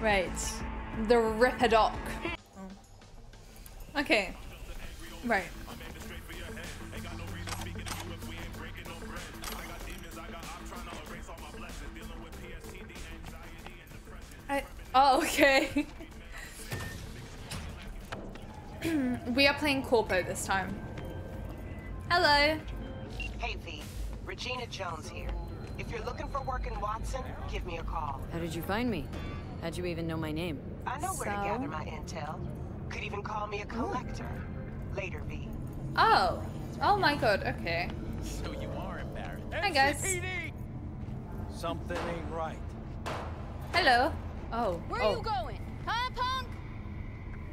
Right. The Ripperdoc. Oh. Okay. Right. I, oh, okay. we are playing Corpo this time. Hello. Hey V, Regina Jones here. If you're looking for work in Watson, give me a call. How did you find me? How'd you even know my name? I know where to gather my intel. Could even call me a oh. collector. Later, V. Oh. Oh my god, okay. So you are embarrassed. Hi, guys. Something ain't right. Hello. Oh. Where oh. are you oh. going? Huh, punk?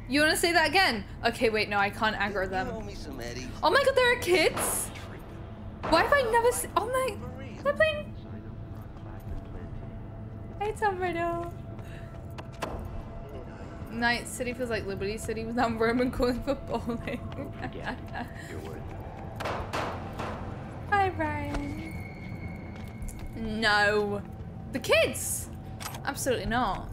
You want to say that again? Okay, wait, no, I can't aggro them. You owe me some Eddie. Oh my god, there are kids? Why have I never seen- Oh my- They're playing- Hey, Tomato. Night City feels like Liberty City without Roman calling for bowling. yeah. Hi, Brian. No. The kids! Absolutely not.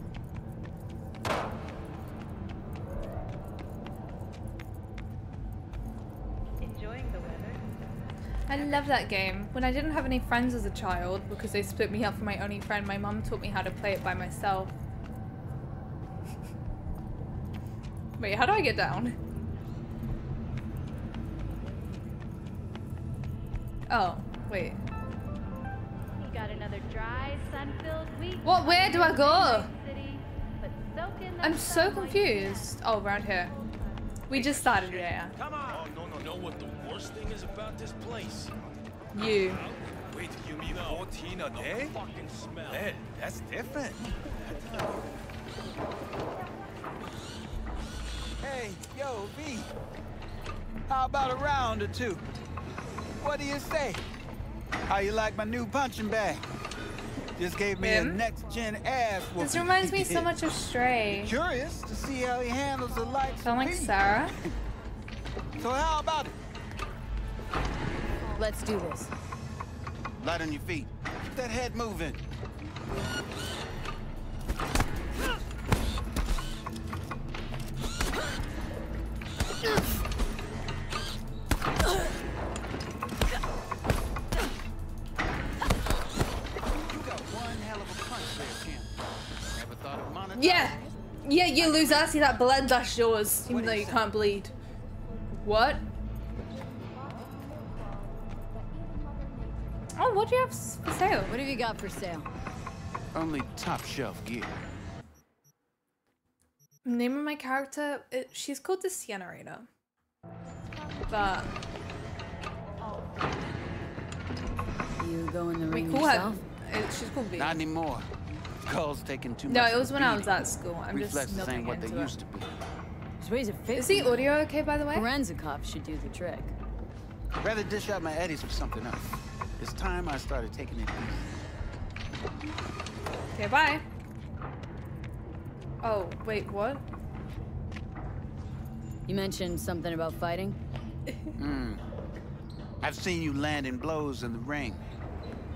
I love that game. When I didn't have any friends as a child, because they split me up from my only friend, my mum taught me how to play it by myself. Wait, how do I get down? Oh, wait. You got another dry, sun-filled week. What? Where do I go? City, but soak in that I'm so confused. Oh, around here. We just started there. Come on! Oh, No, no, know what the worst thing is about this place? You. Wait, you mean 14 a day? fucking smell. Man, that's different. Hey, yo, V. How about a round or two? What do you say? How you like my new punching bag? Just gave me a next-gen ass whooping. This reminds me so much of Stray. Curious to see how he handles the likes Sound like. Sarah? So how about it? Let's do this. Light on your feet. Keep that head moving. You got one hell of a punch there, Kim. Never thought of monetizing Yeah. Yeah, you lose. I see that blood that's yours, even though you can't bleed. What? What have you got for sale? Only top shelf gear. Name of my character? It, she's called the Sienerator. But You go in the we ring call her. yourself? it- she's called V. Not anymore. Girls taking too No, much. No, it was the when I was at school. I'm just Reflexes milking ain't what they into used it. to be. There's ways of fixing Is the audio okay, by the way? Forensic cops should do the trick. I'd rather dish out my eddies for something else. It's time I started taking it easy. Okay, bye. Oh, wait, what? You mentioned something about fighting? Hmm. I've seen you landing blows in the ring.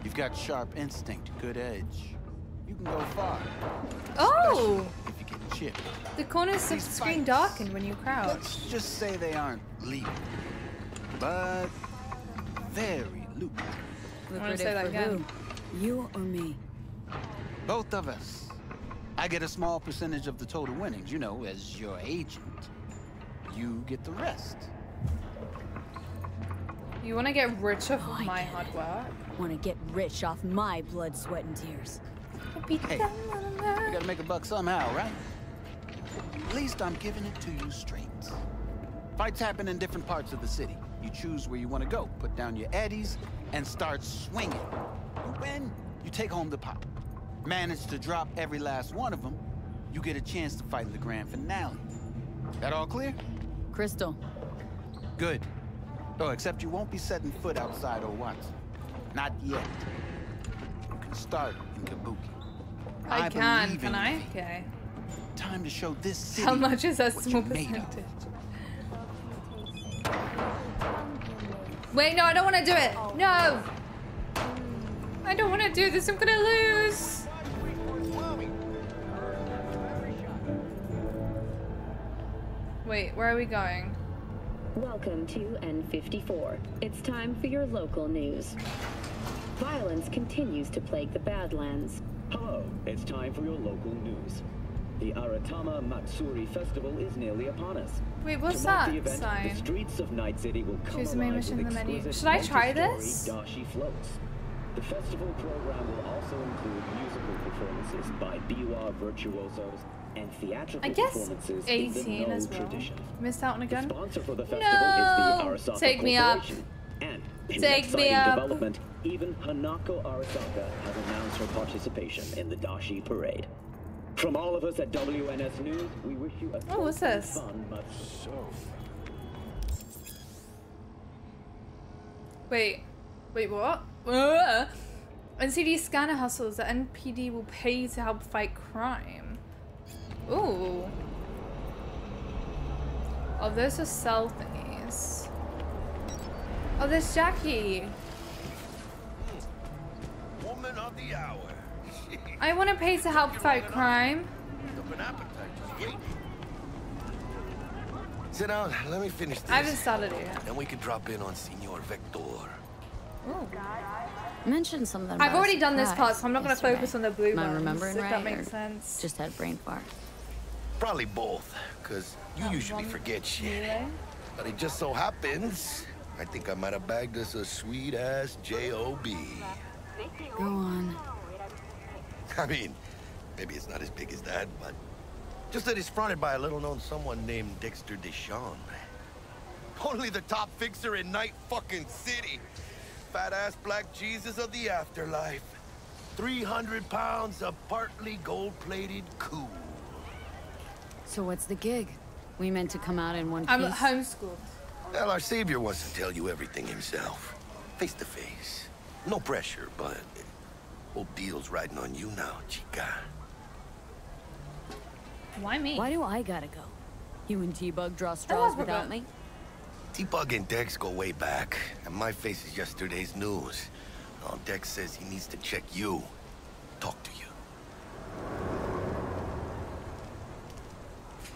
You've got sharp instinct, good edge. You can go far. Oh! If you get chipped. The corners of the screen fights- darken when you crouch. Let's just say they aren't lethal, but very lucrative. Wanna say that for again. who? You or me? Both of us. I get a small percentage of the total winnings, you know, as your agent. You get the rest. You want to get rich off Oh, my hard it. work? Want to get rich off my blood, sweat, and tears. Hey, You gotta make a buck somehow, right? At least I'm giving it to you straight. Fights happen in different parts of the city. You choose where you want to go, put down your eddies, and start swinging. You win, you take home the pop. Manage to drop every last one of them, you get a chance to fight in the grand finale. That all clear? Crystal, Good. Oh, except you won't be setting foot outside or Watson. Not yet. You can start in Kabuki. I, can, can I? Okay. Time to show this city How much is that small percentage? Wait, no, I don't want to do it. No. I don't want to do this. I'm going to lose. Wait, where are we going? Welcome to N54. It's time for your local news. Violence continues to plague the Badlands. Hello, it's time for your local news. The Aratama Matsuri Festival is nearly upon us. Wait, what's to that the event, sign? The streets of Night City will come Choose the main mission in the menu. Should I try this? Dashi floats. The festival program will also include musical performances by biwa virtuosos and theatrical I guess performances 18 in the as well. tradition. Missed out on a The gun? sponsor for the festival No! is the Arasaka Take me up. And in Take me up. development, even Hanako Arasaka has announced her participation in the Dashi Parade. From all of us at WNS News, we wish you a Oh, what's this? fun but So, Wait, wait, what? Uh, NCPD scanner hustles. The NPD will pay to help fight crime. Ooh. Oh, those are sell thingies. Oh, there's Jackie. Woman of the hour. I want to pay to help fight crime. Up an appetite, just wait. Sit down, let me finish this. I haven't started it yet. Then we can drop in on Senor Vektor. Ooh. Mentioned something. I've already done this part, so I'm not going to focus on the blue Am I ones, remembering if right? that makes sense. Just had brain fart. Probably both, because you That usually forget shit. Melee? But it just so happens, I think I might have bagged us a sweet ass J.O.B. Go on. I mean, maybe it's not as big as that, but just that it's fronted by a little known someone named Dexter DeShawn. Only the top fixer in Night fucking City. Fat ass black Jesus of the afterlife. 300 pounds of partly gold plated cool. So what's the gig? We meant to come out in one piece. I'm homeschooled. Well, our savior wants to tell you everything himself. Face to face. No pressure, but whole deal's riding on you now, chica. Why me? Why do I gotta go? You and T-Bug draw straws without me? T-Bug and Dex go way back, and my face is yesterday's news. Now Dex says he needs to check you. Talk to you.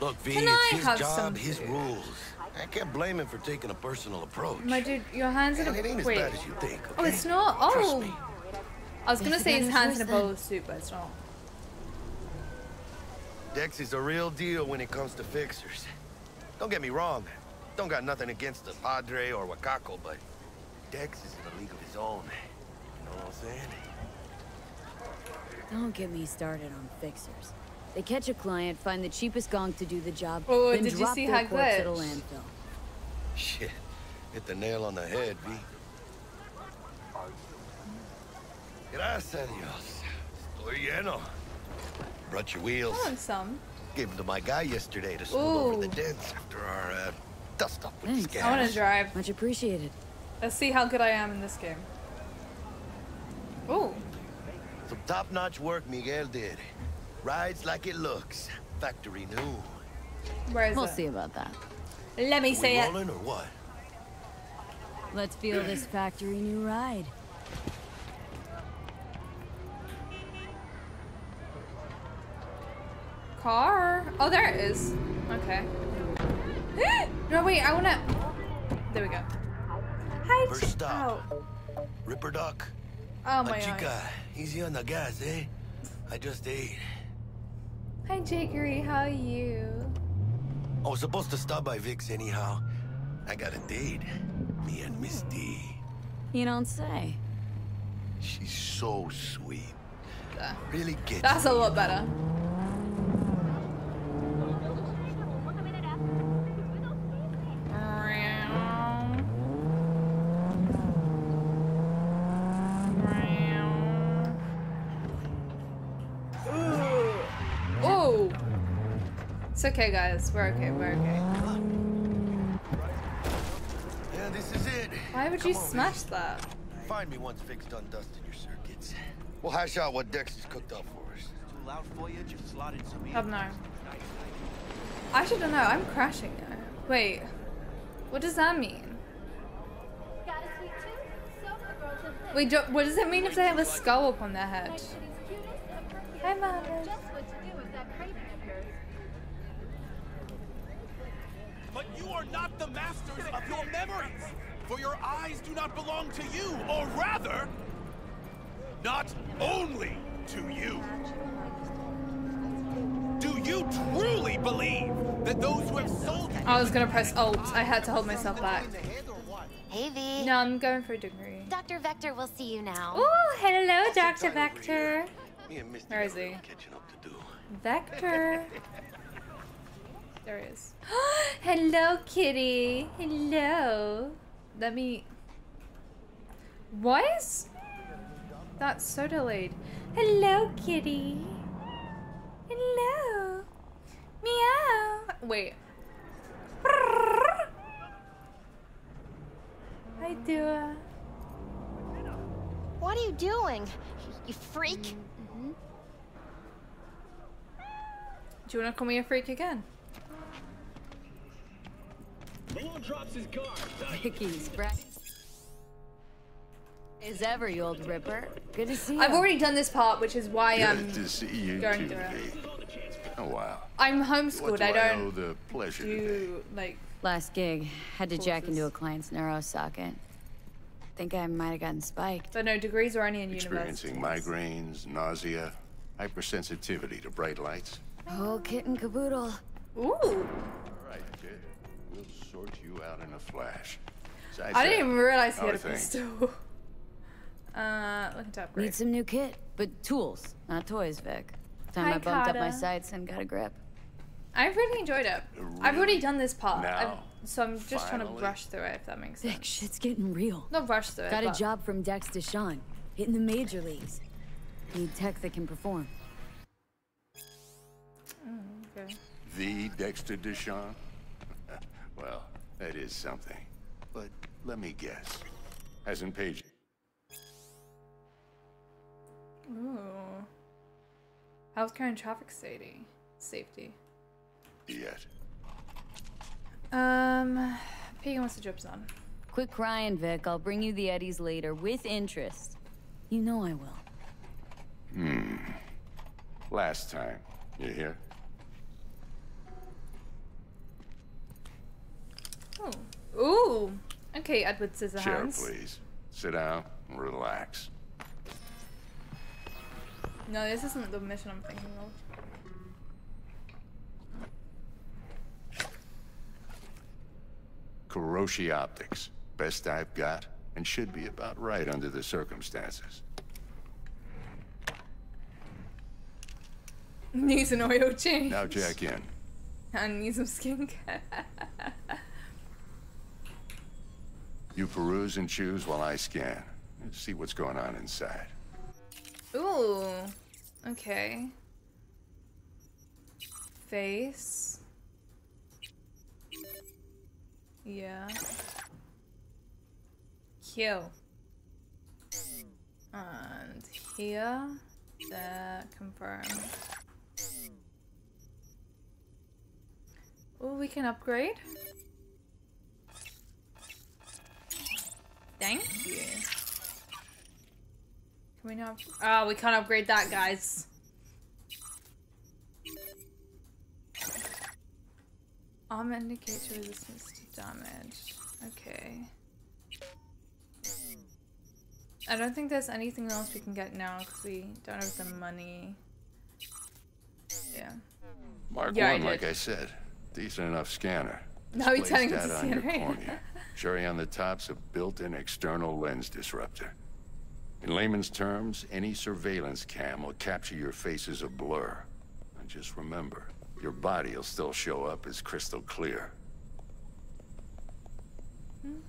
Look, V, Can it's I his have job, some his food? rules. I can't blame him for taking a personal approach. My dude, your hands are... and it ain't as wait. bad as you think, Oh, it's not. Trust Oh, me. I was gonna say it his hands in a worse bowl of soup, but it's not. Dex is a real deal when it comes to fixers. Don't get me wrong. Don't got nothing against the Padre or Wakako, but Dex is in a league of his own. You know what I'm saying? Don't get me started on fixers. They catch a client, find the cheapest gonk to do the job, Oh, then did you drop see their how corpse at a landfill. Shit. Hit the nail on the head, V. Gracias a Dios. Estoy lleno. Brought your wheels. I want some. Gave them to my guy yesterday to smooth over the dents after our uh, dust up with Thanks. the I want to drive. Much appreciated. Let's see how good I am in this game. Ooh. Some top-notch work Miguel did. Rides like it looks. Factory new. Where is We'll it? see about that. Let me we see it. rolling or what? Let's feel this factory new ride. Car. Oh, there it is. Okay. no, wait. I wanna. There we go. Hi. First stop. Oh. Ripper Duck. Oh my god. chica, easy on the gas, eh? I just ate. Hi, Jakery. How are you? I was supposed to stop by Vik's anyhow. I got a date. Me and Miss D. You don't say. She's so sweet. Really gets That's a lot better. It's okay, guys. We're okay. We're okay. Yeah, this is it. Why would Come you on, smash Vik. that? Find me once Vik's done dusting your circuits. We'll hash out what Dex has cooked up for us. too loud for you? Just slot in some Oh no. I should don't know. I'm crashing now. Wait. What does that mean? Got a sweet tooth? So the girls. Wait, do, what does it mean if they have a skull up on their head? city's cutest. Hi, Mama. Just what to do with that craving of yours. are not the masters of your memories. For your eyes do not belong to you, or rather, not only to you. Do you truly believe that those who have sold you I was gonna press Alt. I had to hold myself back. Hey, V. No, I'm going for a degree. Dr. Vektor will see you now. Oh, hello, Dr. Vektor. Me and Misty Where is got he? little catching up to do. Vektor. There he is. hello, kitty. Hello. Let me. Why is that so delayed? Hello, kitty. Hello. Meow. Wait. Hi, Dua. What are you doing? You freak? Mm-hmm. Do you want to call me a freak again? Malone drops his guard. Vicky's fresh. Is ever, you old ripper. Good to see you. I've already done this part, which is why I'm Good to see you going too, through it. Oh wow. I'm What homeschooled. do I I owe don't the pleasure today? do like Last gig, had to jack into a client's neuro socket. Think I might have gotten spiked. But no, degrees are only in Experiencing migraines, nausea, hypersensitivity to bright lights. Oh, kit and caboodle. Ooh. Sort you out in a flash. Besides I didn't even realize he had a things? pistol. Uh, looking to upgrade. Need some new kit, but tools, not toys, Vik. Time Hi, I bumped up my Carter. sights and got a grip. I really enjoyed it. I've already done this part, Now, I've- so I'm just trying to finally. rush through it. If that makes sense. Vik, sense. shit's getting real. Not rush through it. Got a but- job from Dexter DeShawn, hitting the major leagues. Need tech that can perform. Mm, okay. The Dexter DeShawn? Well, that is something. But let me guess. Hasn't paid you. Ooh. Healthcare and traffic safety. Safety. yet. Um, Peggy wants the jobs on. Quit crying, Vik. I'll bring you the Eddies later with interest. You know I will. Hmm. Last time. You hear? Ooh. Okay, Edward Scissorhands. Chair, please. Sit down and relax. No, this isn't the mission I'm thinking of. Kiroshi Optics. Best I've got, and should be about right under the circumstances. Needs an oil change. Now jack in. And need some skincare. You peruse and choose while I scan. See what's going on inside. Ooh. Okay. Face. Yeah. Kill. And here. There. Confirm. Oh, we can upgrade. Thank you. Can we not? Oh, we can't upgrade that, guys. Armor indicates resistance to damage. Okay. I don't think there's anything else we can get now because we don't have the money. Yeah. Mark Yeah, I one, like. I said. Decent enough scanner. Now he's Displays telling us data to on your scan, right? cornea. Cherry on the top's a built-in external lens disruptor. In layman's terms, any surveillance cam will capture your face as a blur. And just remember, your body will still show up as crystal clear.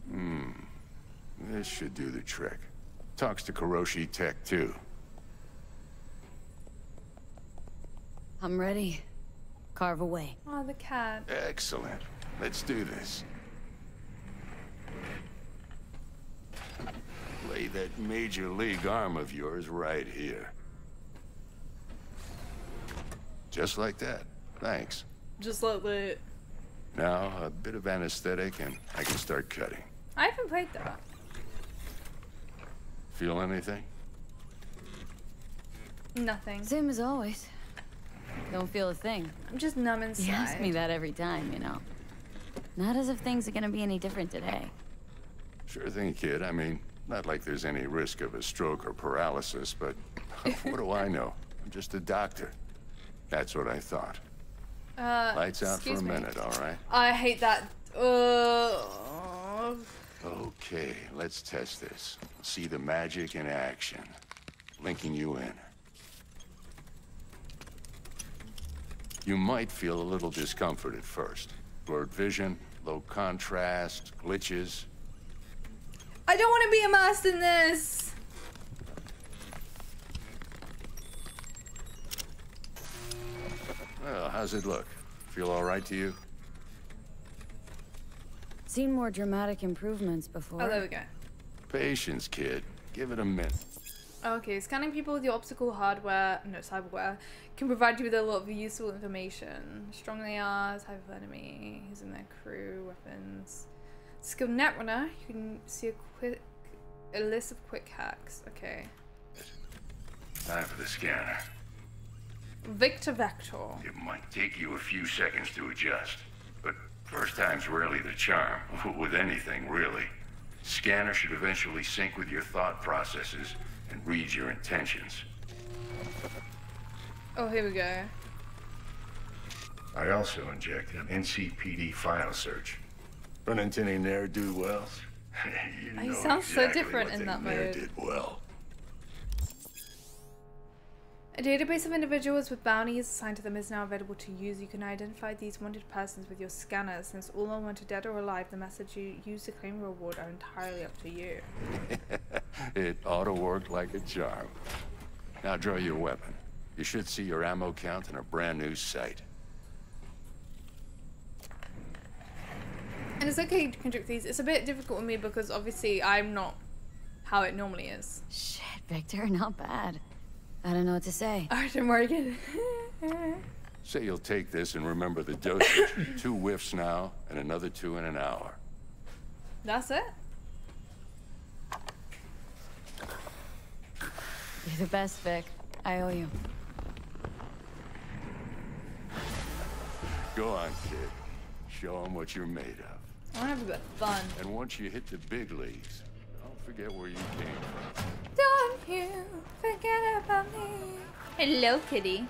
Hmm. This should do the trick. Talks to Kiroshi Tech, too. I'm ready. Carve away. Oh, the cat. Excellent. Let's do this. That major league arm of yours right here. Just like that. Thanks. Just like that. Now, a bit of anesthetic and I can start cutting. I haven't played that. Feel anything? Nothing. Same as always. Don't feel a thing. I'm just numb inside. You ask me that every time, you know. Not as if things are gonna be any different today. Sure thing, kid. I mean, not like there's any risk of a stroke or paralysis, but what do I know? I'm just a doctor. That's what I thought. Uh, Lights out for a me. minute, all right? I hate that. Uh, Okay, let's test this. See the magic in action. Linking you in. You might feel a little discomfort at first. Blurred vision, low contrast, glitches. I don't want to be immersed in this. Well, how's it look? Feel all right to you? Seen more dramatic improvements before. Oh, there we go. Patience, kid. Give it a minute. Okay, scanning people with your optical hardware, no, cyberware, can provide you with a lot of useful information. Strong they are, type of enemy, who's in their crew, weapons. Skilled netrunner, you can see a quick, a list of quick hacks. Okay. Time for the scanner. Viktor Vektor. It might take you a few seconds to adjust, but first time's rarely the charm, with anything, really. Scanner should eventually sync with your thought processes and read your intentions. Oh, here we go. I also inject an NCPD file search. Run into any ne'er-do-wells? you Oh, he know sounds so different what in that ne'er mode. did well. A database of individuals with bounties assigned to them is now available to use. You can identify these wanted persons with your scanner. Since all unwanted dead or alive, the message you use to claim reward are entirely up to you. it ought to work like a charm. Now draw your weapon. You should see your ammo count in a brand new sight. And it's okay to conduct these. It's a bit difficult with me because obviously I'm not how it normally is. Shit, Viktor, not bad. I don't know what to say. Arthur Morgan. Say you'll take this and remember the dosage. two whiffs now, and another two in an hour. That's it? You're the best, Vik. I owe you. Go on, kid. Show them what you're made of. I have a bit of fun. And once you hit the big leagues, don't forget where you came from. Don't you forget about me. Hello, kitty.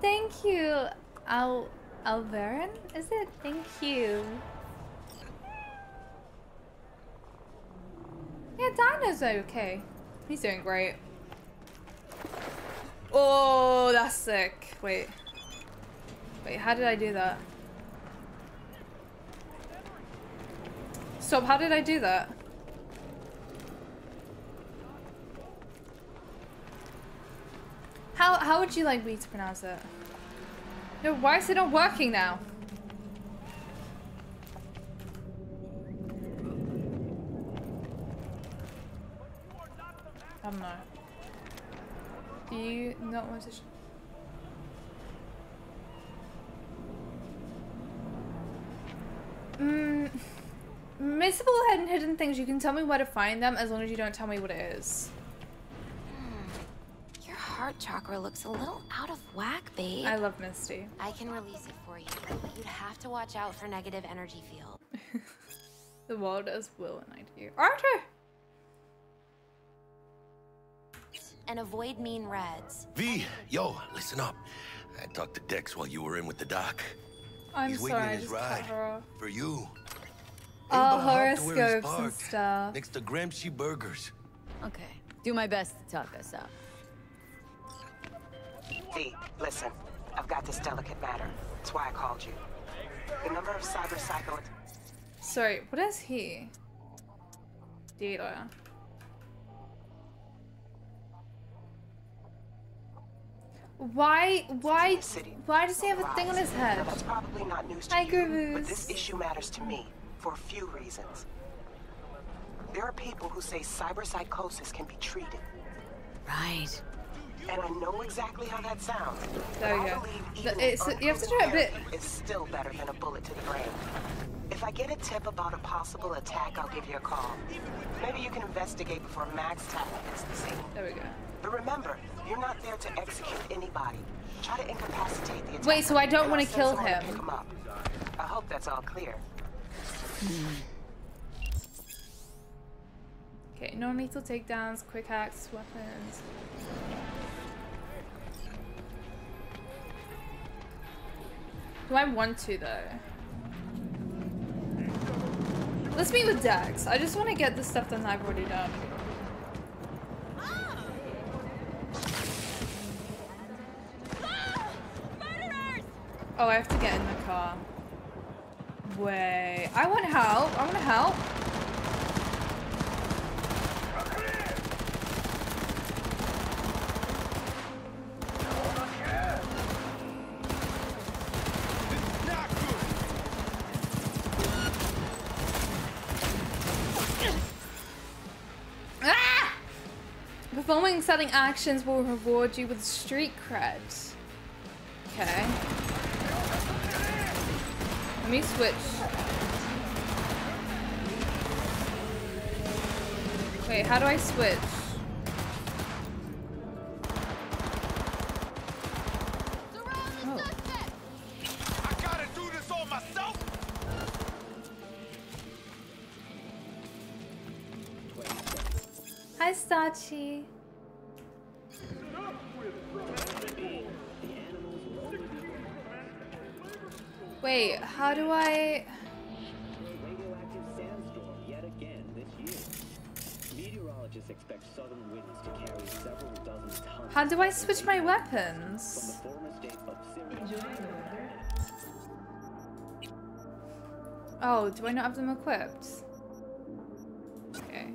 Thank you, Al Alvarin. Is it? Thank you. Yeah, Dino's okay. He's doing great. Oh, that's sick. Wait. Wait, how did I do that? Stop, how did I do that? How how would you like me to pronounce it? No, why is it not working now? I don't know. Do you not want to? sh- mm. Missable and hidden things. You can tell me where to find them as long as you don't tell me what it is. Hmm. Your heart chakra looks a little out of whack, babe. I love Misty. I can release it for you. but You'd have to watch out for negative energy field. The world as will and I do. Arthur! And avoid mean reds. V, yo, listen up. I talked to Dex while you were in with the doc. I'm He's waiting sorry, in I his just ride cut her off. for you. Oh, Ain't but hop to where he's horoscopes and stuff. Next to Gramsci Burgers. Okay. Do my best to talk us up. V, listen. I've got this delicate matter. That's why I called you. The number of cyber psycho... Sorry, what is he? Data. Why, why, why does he have a thing on his head? That's probably not news to Hi, you, but this issue matters to me for a few reasons. There are people who say cyberpsychosis can be treated. Right. And I know exactly how that sounds. There but we I go. believe The- even it's- you have to do it a bit- It's still better than a bullet to the brain. If I get a tip about a possible attack, I'll give you a call. Maybe you can investigate before MaxTac hits the scene. There we go. But remember, you're not there to execute anybody. Try to incapacitate the attacker. Wait, so I don't wanna kill him. pick him. I hope That's all clear. Okay, non-lethal takedowns, quick hacks, weapons. Do I want to though? Let's meet with Dex. I just want to get the stuff that I've already done. Oh, I have to get in the car. Wait, I want help. I want to help. Ah! Performing certain actions will reward you with street cred. Okay. Let me switch. Wait, how do I switch? Oh. I gotta do this all myself. Hi, Stachi. Wait, how do I... Radioactive sandstorm yet again this year. Meteorologists expect southern winds to carry several dozen tons How do I switch my weapons? from the state of Oh, do I not have them equipped? Okay.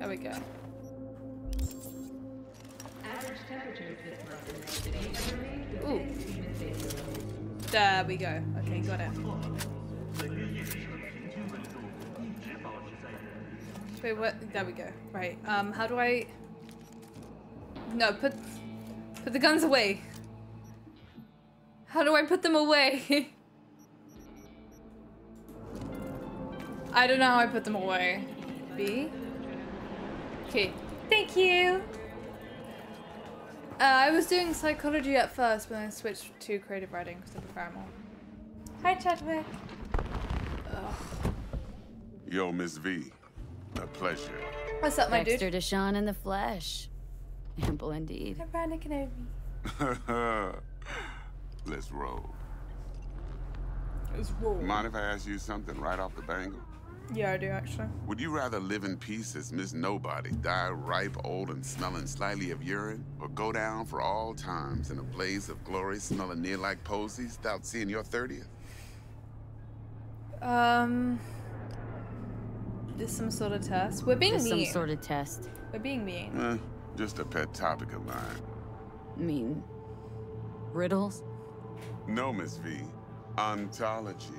There we go. Ooh. There we go. Okay, got it. Wait, what? There we go. Right. Um, how do I? No, put put the guns away. How do I put them away? I don't know how I put them away. B. Okay. Thank you. Uh, I was doing psychology at first, but then I switched to creative writing because I prefer more. Hi, Chadwick. Ugh. Yo, Miss V. A pleasure. What's up, my Dexter dude? DeShawn in the flesh. Ample indeed. Hi, Brandon Kenobi. Let's roll. Let's roll. Mind if I ask you something right off the bangle? Yeah, I do actually. Would you rather live in peace as Miss Nobody, die ripe, old, and smelling slightly of urine, or go down for all times in a blaze of glory, smelling near like posies, without seeing your 30th? Um. This some sort of test. We're being This some sort of test. We're being mean. Eh, just a pet topic of mine. mean, riddles? No, Miss V. Ontology.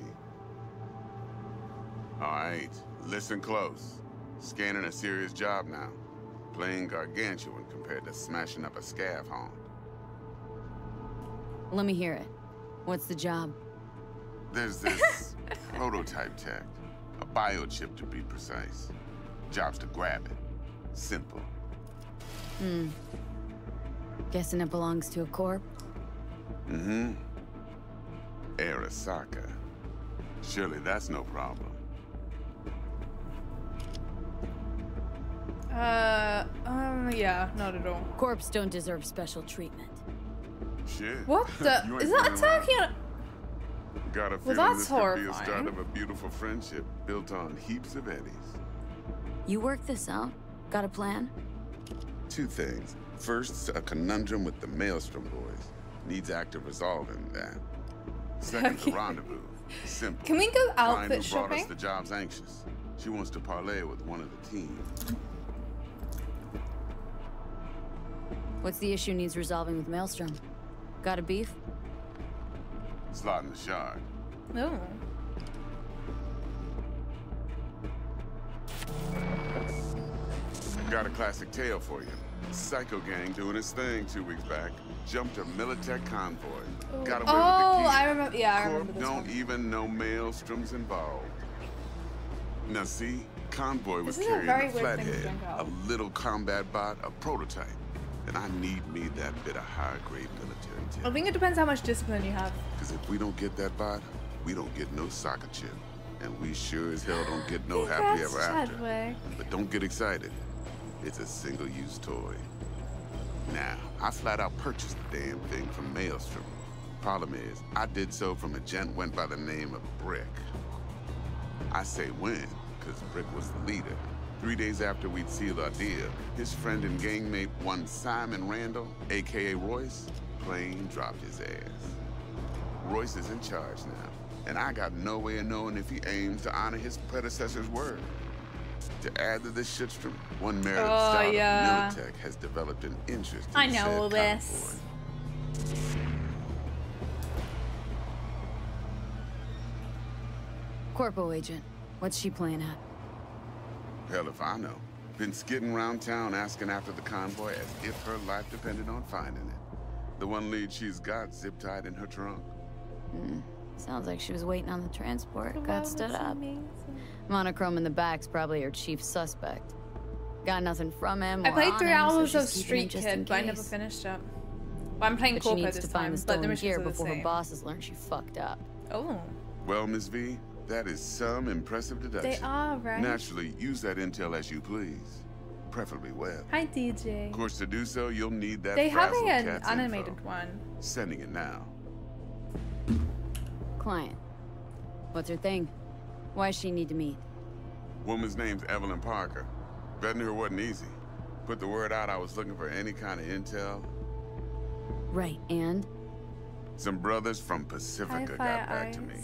All right, listen close. Scanning a serious job now. Playing gargantuan compared to smashing up a scav haunt. Let me hear it. What's the job? There's this prototype tech. A biochip to be precise. Job's to grab it. Simple. Hmm. Guessing it belongs to a corp? Mm-hmm. Arasaka. Surely that's no problem. Uh, um, yeah, not at all. Corps don't deserve special treatment. Shit. What the? Is that fooling around. attacking? on- Got a Well, feeling that's this could be a start of a beautiful friendship built on heaps of eddies. You work this out? Got a plan? Two things. First, a conundrum with the Maelstrom boys. Needs active resolving that. Second, Okay. the rendezvous. Simple. Can we go Find outfit who brought us shopping? the job's anxious. She wants to parlay with one of the team. What's the issue needs resolving with Maelstrom? Got a beef? Slot in the shard. No. Got a classic tale for you. Psycho gang doing its thing two weeks back. Jumped a Militech convoy. Oh. Got away Oh, with the oh, key. I remember. Yeah, I Corp remember this don't one. even know Maelstrom's involved. Now see, convoy was This is a carrying a weird thing to flathead, a little combat bot, a prototype. And I need me that bit of high-grade military I think it depends how much discipline you have. Because if we don't get that bot, we don't get no soccer chip. And we sure as hell don't get no happy ever after. But don't get excited. It's a single-use toy. Now, I flat out purchased the damn thing from Maelstrom. Problem is, I did so from a gent went by the name of Brick. I say when, because Brick was the leader. Three days after we'd sealed our deal, his friend and gangmate, one Simon Randall, aka Royce, plain dropped his ass. Royce is in charge now, and I got no way of knowing if he aims to honor his predecessor's word. To add to this shitstrom, one merited Oh, startup, yeah. Militech, has developed an interest in I know said all this. Corpo agent. What's she playing at? Hell if I know. Been skidding around town asking after the convoy as if her life depended on finding it. The one lead she's got zip-tied in her trunk. Hmm. Sounds like she was waiting on the transport. Wow, Got stood that's up. amazing. Monochrome in the back's probably her chief suspect. Got nothing from him. I or played on three him, so hours of Street Kid, but I never finished it. Well, I'm playing But she Corpo needs this to find time, the but stolen the missions gear are the before her bosses learn she fucked up. Oh, Well, Miss V, that is some impressive deduction. they are right. Naturally, use that intel as you please. Preferably web. Hi, DJ. Of course, to do so, you'll need that They have an cat's animated info. one. Sending it now. Client. What's her thing? Why she need to meet? Woman's name's Evelyn Parker. Vetting her wasn't easy. Put the word out I was looking for any kind of intel. Right, and? Some brothers from Pacifica got back to me.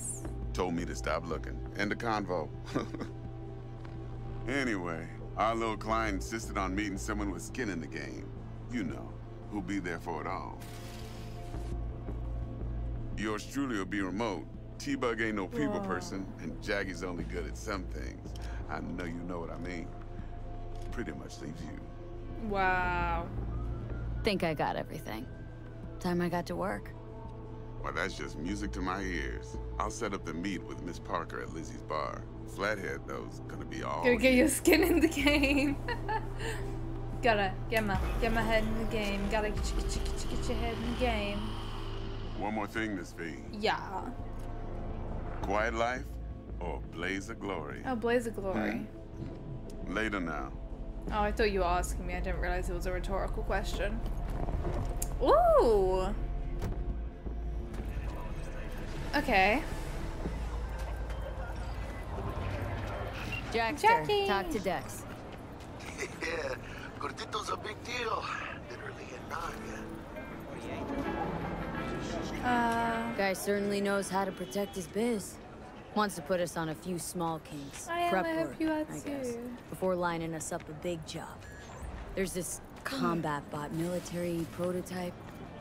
Eyes. Told me to stop looking. End the convo. anyway, our little client insisted on meeting someone with skin in the game. You know, who'll be there for it all. Yours truly will be remote. T-Bug ain't no people Whoa. person, and Jackie's only good at some things. I know you know what I mean. Pretty much leaves you. Wow. Think I got everything. Time I got to work. Well, that's just music to my ears. I'll set up the meet with Miss Parker at Lizzie's bar. Flathead, though's gonna be all Gotta get your skin in the game. Gotta get my get my head in the game. Gotta get, get, get, get your head in the game. One more thing, Miss V. Yeah. Quiet life or blaze of glory? Oh, Blaze of Glory. Hmm? Later now. Oh, I thought you were asking me. I didn't realize it was a rhetorical question. Ooh. Okay. Jackster, Jackie. talk to Dex. yeah, Gordito's a big deal. Literally a nine. Uh, Guy certainly knows how to protect his biz. Wants to put us on a few small kinks. I am, Prep I work, you are I guess, too. before lining us up a big job. There's this combat bot military prototype.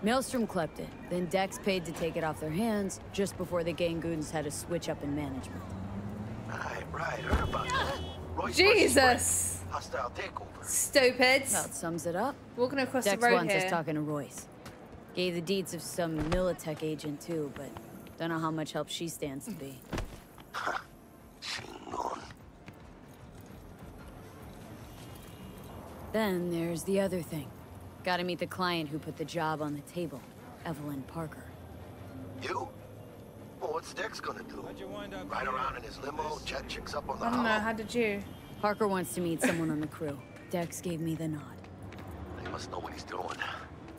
Maelstrom clept it, then Dex paid to take it off their hands just before the Gangoons had a switch up in management. Right, right. Heard about that. Royce Jesus. Brick. Hostile takeover. Stupid. About sums it up. Walking across Dex the road wants here. us talking to Royce. Gave the deeds of some Militech agent too, but don't know how much help she stands to be. Then there's the other thing. Gotta meet the client who put the job on the table, Evelyn Parker. You? Well, what's Dex gonna do? Ride around in his limo, chat chicks up on the I don't know. How did you? Parker wants to meet someone on the crew. Dex gave me the nod. He must know what he's doing.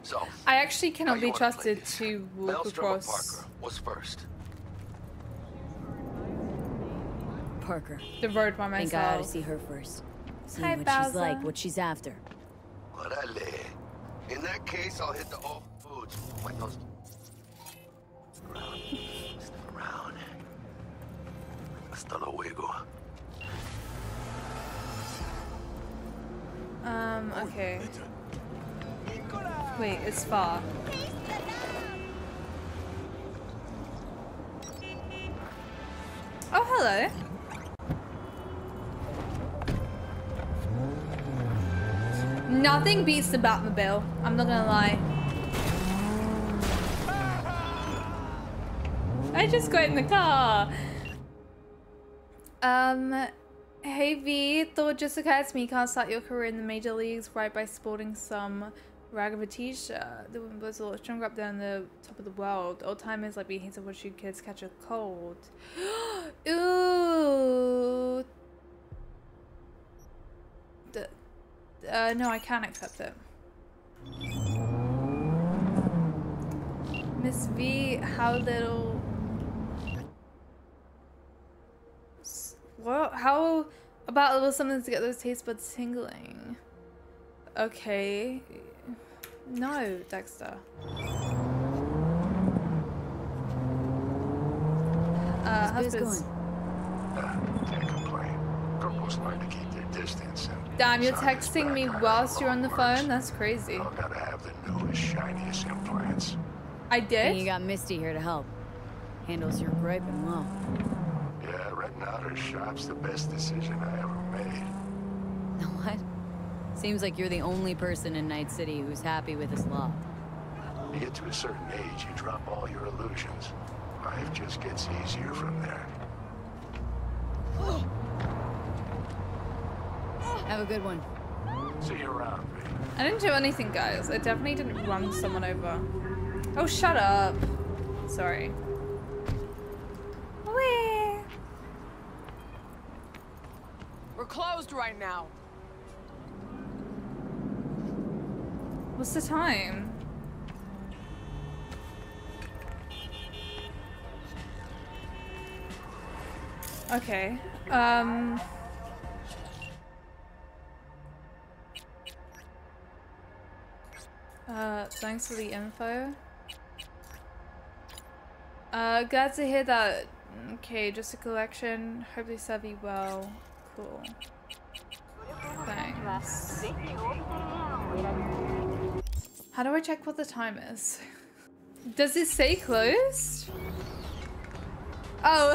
So, I actually cannot be trusted to walk Maelstrom or across Parker? What's first? Parker. the road by Think I ought to see her first. See Hi, what she's like, what she's after. Órale. In that case, I'll hit the all foods. Wait, those. Step around. Hasta luego. Um. Okay. Wait, it's far. Oh, hello. Nothing beats the Batmobile. I'm not gonna lie. I just got in the car. Um, hey V, thought just occurred to me can't start your career in the major leagues right by sporting some rag of a t-shirt. The wind blows a lot stronger up there on the top of the world. Old timers like me hate to watch you kids catch a cold. Ooh. Uh, no, I can't accept it. Miss V, how little... S- What? How about a little something to get those taste buds tingling? Okay. No, Dexter. Uh, How's biz husbands. Can't complain. Couples learn to keep their distance and Damn, you're texting me whilst you're on the phone? That's crazy. gotta have the newest, shiniest implants. I did? And you got Misty here to help. Handles your griping well. Yeah, renting out her shop's the best decision I ever made. What? Seems like you're the only person in Night City who's happy with this law. You get to a certain age, you drop all your illusions. Life just gets easier from there. Have a good one. See you around. I didn't do anything, guys. I definitely didn't run someone over. Oh, shut up. Sorry. Whee! We're closed right now. What's the time? Okay. Um. Uh, thanks for the info. Uh, glad to hear that. Okay, just a collection. Hope they serve you well. Cool. Thanks. How do I check what the time is? Does it say closed? Oh.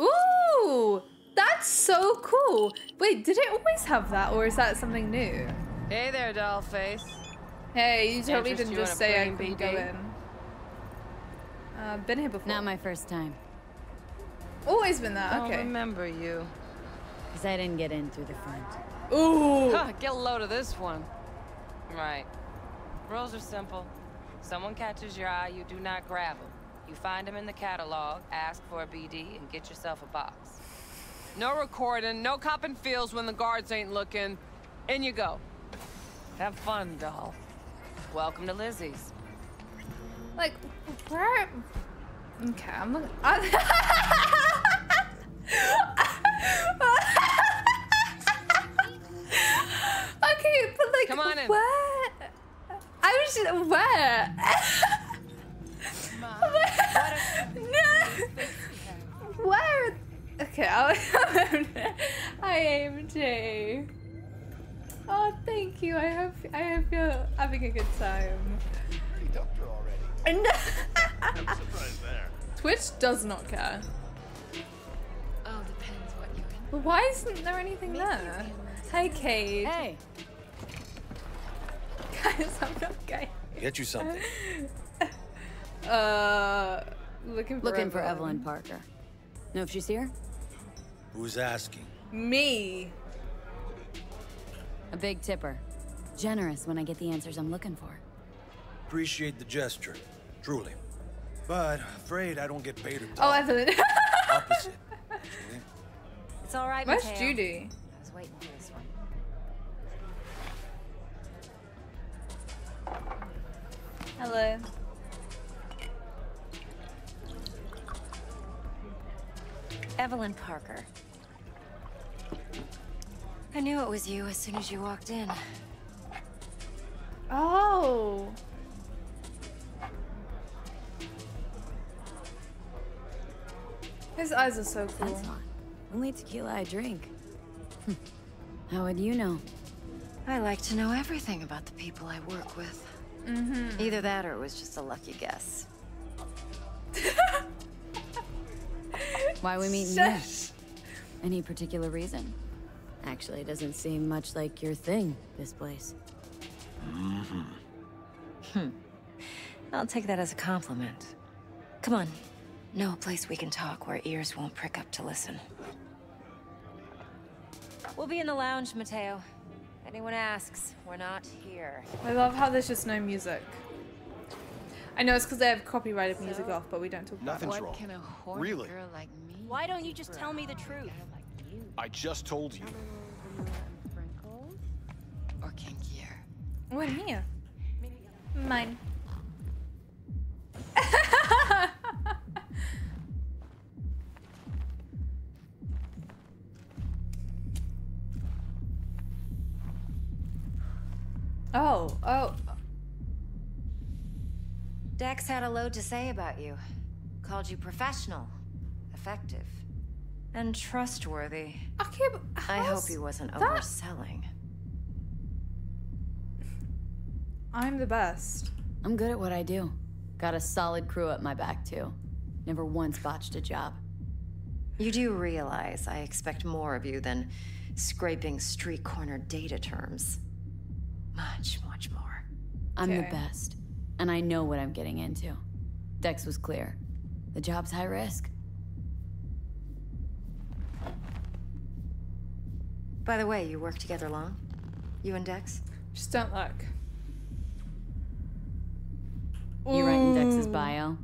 Ooh! That's so cool. Wait, did it always have that or is that something new? Hey there, dollface. Hey, you totally Interest didn't you just say I plain couldn't go BD? in. Uh, been here before. Not my first time. Always been that. Don't okay. remember you. Because I didn't get in through the front. Ooh! Huh, get a load of this one. Right. Rules are simple. Someone catches your eye, you do not grab them. You find them in the catalog, ask for a BD, and get yourself a box. No recording, no copping feels when the guards ain't looking. In you go. Have fun, doll. Welcome to Lizzie's. Like, where? Okay, I'm looking. Okay, but like, Come on in. where? I was just where? no. Where? Okay, I'll, I aim to. Oh, thank you. I hope I hope you're having a good time. And Twitch does not care. Oh, depends what you're. But why isn't there anything there? Hey, Cade. Hey. Guys, I'm not gay. Get you something. Uh, looking for Looking for Evelyn Parker. Know if she's here? Who's asking? Me. A big tipper. Generous when I get the answers I'm looking for. Appreciate the gesture, truly. But afraid I don't get paid or Oh, Evelyn. opposite. It's all right, Where's Mateo. Judy? I was waiting for this one. Hello. Evelyn Parker. I knew it was you as soon as you walked in. Oh. His eyes are so cool. That's not. Only tequila I drink. How would you know? I like to know everything about the people I work with. Mm-hmm. Either that or it was just a lucky guess. Why we meeting here? Any particular reason? Actually, it doesn't seem much like your thing, this place. Mm-hmm. Hmm. I'll take that as a compliment. Come on. Know a place we can talk where ears won't prick up to listen. We'll be in the lounge, Mateo. anyone asks, we're not here. I love how there's just no music. I know it's because they have copyrighted music off, but we don't talk about Nothing's it. wrong. Can a horny Really? like me? Why don't you just tell me the truth? I just told you. Or kinkier? What here? Mine. oh, oh. Dex had a load to say about you. Called you professional, effective, and trustworthy. Okay, but I hope he wasn't that- overselling. I'm the best. I'm good at what I do. Got a solid crew at my back, too. Never once botched a job. You do realize I expect more of you than scraping street corner data terms. Much, much more. I'm the best, and I know what I'm getting into. Dex was clear. The job's high risk. By the way, you work together long? You and Dex? Just don't look. You writing Dex's bio?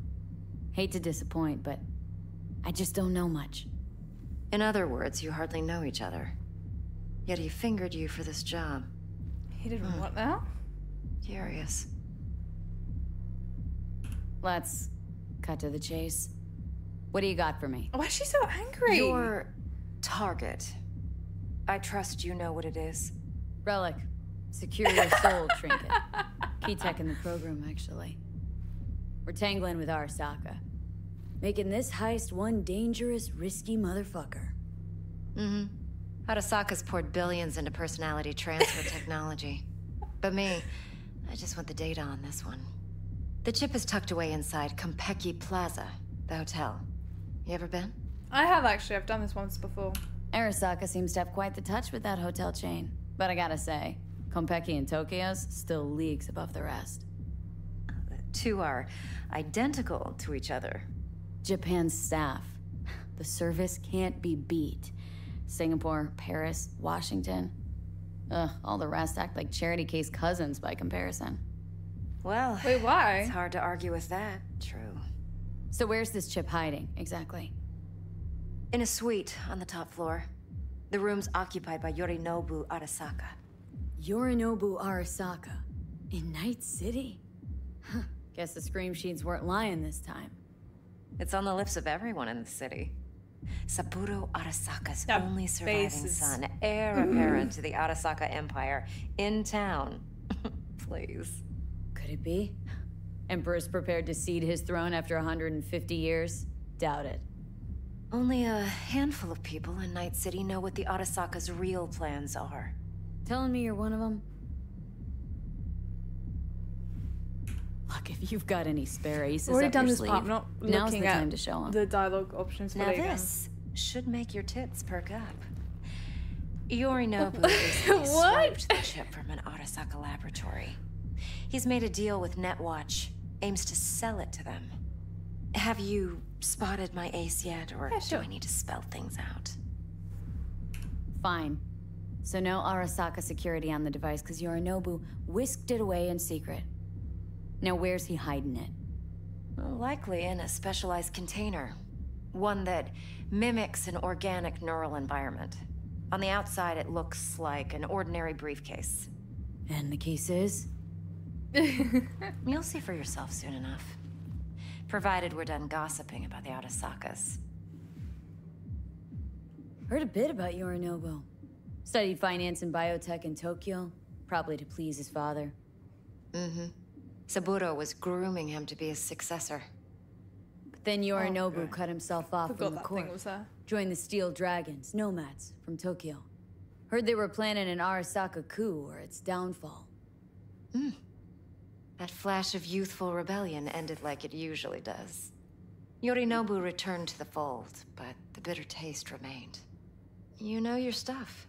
Hate to disappoint, but I just don't know much. In other words, you hardly know each other. Yet he fingered you for this job. He didn't hmm. what now? Curious. Let's cut to the chase. What do you got for me? Why is she so angry? Your target. I trust you know what it is. Relic. Secure your soul trinket. Key tech in the program, actually. We're tangling with Arasaka. Making this heist one dangerous, risky motherfucker. Mm-hmm. Arasaka's poured billions into personality transfer technology. But me, I just want the data on this one. The chip is tucked away inside Konpeki Plaza, the hotel. You ever been? I have actually. I've done this once before. Arasaka seems to have quite the touch with that hotel chain. But I gotta say, Konpeki and Tokyo's still leagues above the rest. The two are identical to each other. Japan's staff. The service can't be beat. Singapore, Paris, Washington. Ugh, all the rest act like charity case cousins by comparison. Well, Wait, why? it's hard to argue with that. True. So where's this chip hiding, exactly? In a suite on the top floor. The room's occupied by Yorinobu Arasaka. Yorinobu Arasaka. In Night City? Huh. Guess the scream sheets weren't lying this time. It's on the lips of everyone in the city. Saburo Arasaka's That only surviving is- son, heir mm-hmm. apparent to the Arasaka Empire, in town. Please. Could it be? Emperor's prepared to cede his throne after 150 years? Doubt it. Only a handful of people in Night City know what the Arasaka's real plans are. Telling me you're one of them? Look, if you've got any spare aces Already up done your this part. sleeve, Not now's looking the at time to show 'em. the dialogue options for Now it again. this should make your tits perk up. Yorinobu recently What? swiped the chip from an Arasaka laboratory. He's made a deal with Netwatch, aims to sell it to them. Have you spotted my ace yet, or Yeah, sure. do I need to spell things out? Fine. So no Arasaka security on the device because Yorinobu whisked it away in secret. Now where's he hiding it? Well, likely in a specialized container. One that mimics an organic neural environment. On the outside, it looks like an ordinary briefcase. And the case is? You'll see for yourself soon enough. Provided we're done gossiping about the Arasakas. Heard a bit about Yorinobu. Studied finance and biotech in Tokyo, probably to please his father. Mm-hmm. Saburo was grooming him to be his successor. But then Yorinobu cut himself off Forgot from the that thing court. was there. Joined the Steel Dragons, nomads from Tokyo. Heard they were planning an Arasaka coup or its downfall. That flash of youthful rebellion ended like it usually does. Yorinobu returned to the fold, but the bitter taste remained. You know your stuff.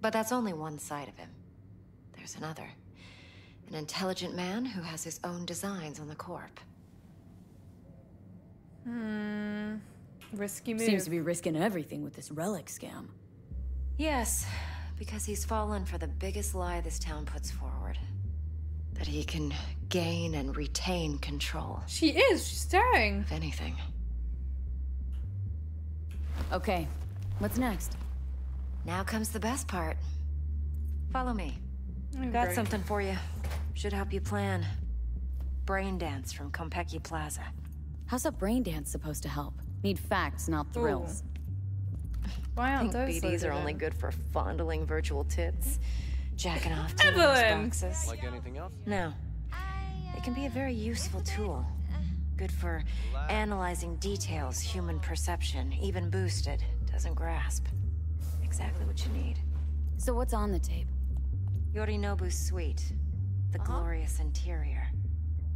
But that's only one side of him. There's another. An intelligent man who has his own designs on the Corp. Hmm. Risky move. Seems to be risking everything with this relic scam. Yes, Because he's fallen for the biggest lie this town puts forward. That he can gain and retain control. She is. She's staring. If anything. Okay, what's next? Now comes the best part. Follow me. Oh, Got great. something for you. Should help you plan. Brain dance from Konpeki Plaza. How's a brain dance supposed to help? Need facts, not thrills. Why aren't think those BDs are only good for fondling virtual tits. Jacking off to Evelyn! boxes. Like anything else? No. It can be a very useful tool. Good for analyzing details human perception, even boosted, doesn't grasp. Exactly what you need. So what's on the tape? Yorinobu's suite. The glorious interior.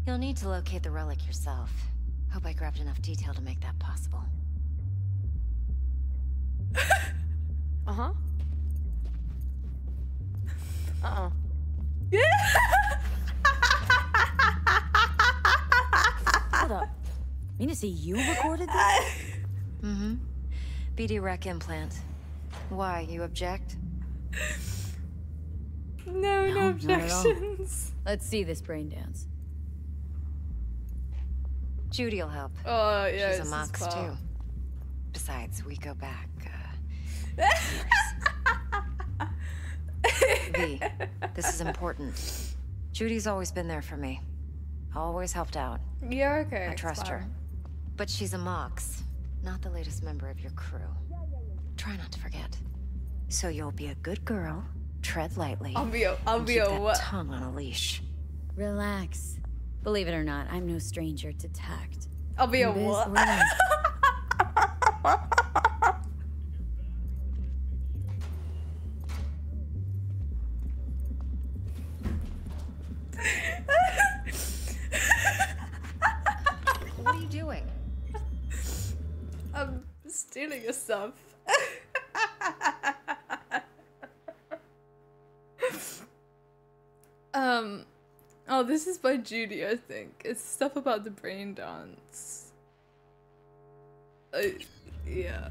You'll need to locate the relic yourself. Hope I grabbed enough detail to make that possible. uh-huh. Uh-uh. Hold up. Mean to say you recorded this? Mm-hmm. BD rec implant. Why, you object? No, no, not at all. objections. Let's see this brain dance. Judy'll help. Oh, yeah. She's a Mox, too. Besides, we go back, uh... V, this is important. Judy's always been there for me. Always helped out. Yeah, okay. I trust her. But she's a Mox, not the latest member of your crew. Try not to forget. So you'll be a good girl, tread lightly. I'll be a, I'll and be keep a that what? tongue on a leash. Relax. Believe it or not, I'm no stranger to tact. I'll be a Biz what? What are you doing? I'm stealing your stuff. um, oh, this is by Judy, I think. It's stuff about the brain dance. Uh, yeah.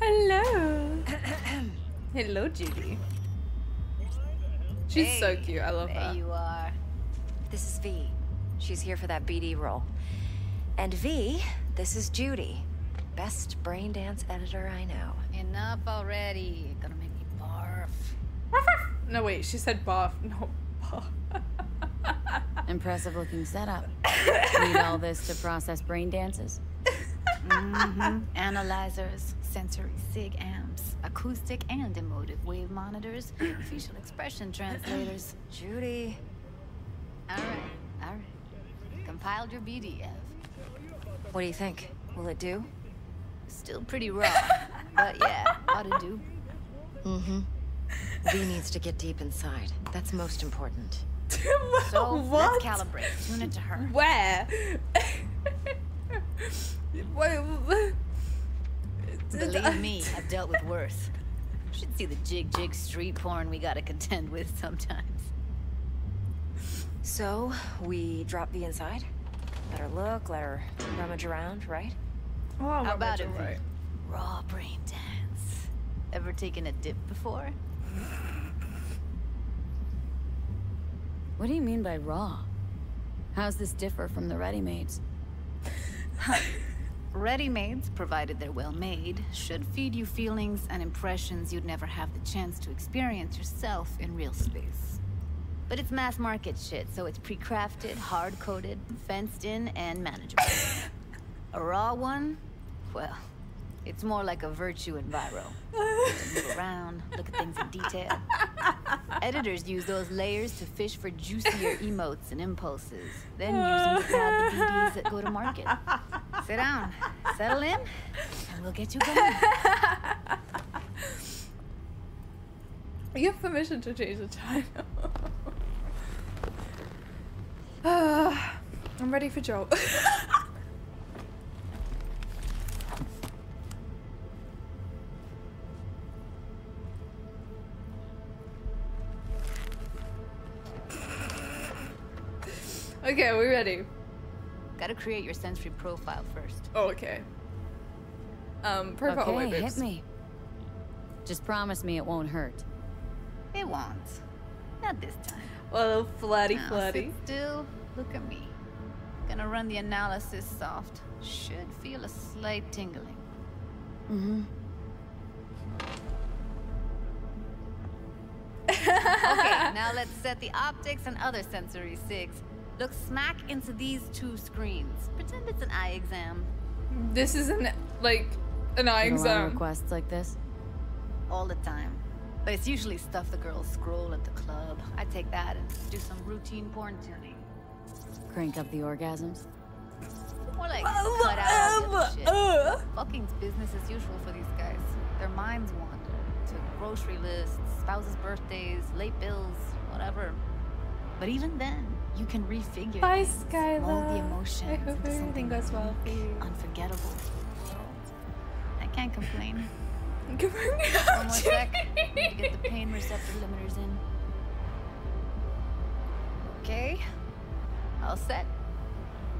Hello. Hello, Judy. She's so cute. I love there her. you are. This is V. She's here for that BD role. And V, this is Judy. Best brain dance editor I know. Enough already. Gonna make me barf. No, wait, she said buff. No, buff. Impressive looking setup. Need all this to process brain dances? Mm-hmm. Analyzers, sensory sig amps, acoustic and emotive wave monitors, facial expression translators. Judy. All right, all right. Compiled your BDF. What do you think? Will it do? Still pretty raw, but yeah, ought to do. Mm-hmm. V needs to get deep inside. That's most important. So What? let's calibrate. Tune it to her. Where? Wait, wait. Believe me, I've dealt with worse. Should see the jig jig street porn we gotta contend with sometimes. So, we drop V inside? Let her look, let her rummage around, right? Oh, How about it, right. Raw brain dance. Ever taken a dip before? What do you mean by raw? How's this differ from the ready-mades? Ready-mades, provided they're well made, should feed you feelings and impressions you'd never have the chance to experience yourself in real space. But it's mass market shit, so it's pre-crafted, hard-coded, fenced in, and manageable. A raw one? Well, it's more like a virtual enviro. Move around, look at things in detail. Editors use those layers to fish for juicier emotes and impulses, then use them to pad the BDs that go to market. Sit down, settle in, and we'll get you going. You have permission to change the title. Ah, I'm ready for Joe. okay, we ready? Gotta create your sensory profile first. Oh, okay. Um, profile okay, away, hit me. Just promise me it won't hurt. It won't. Not this time. A little flirty, Now, flirty. sit still. Look at me. Gonna run the analysis soft. Should feel a slight tingling. Mm-hmm. okay, now let's set the optics and other sensory sigs. Look smack into these two screens. Pretend it's an eye exam. This is an like an eye Get a lot exam. requests like this. All the time. But it's usually stuff the girls scroll at the club. I take that and do some routine porn tuning. Crank up the orgasms. More like cut out all the other shit. Uh. Fucking's business as usual for these guys. Their minds wander to grocery lists, spouses' birthdays, late bills, whatever. But even then, you can refigure Bye, things, mold the emotions I hope into everything something goes well for you. unforgettable. So, I can't complain. One more sec. Need to get the pain receptor limiters in. Okay. All set.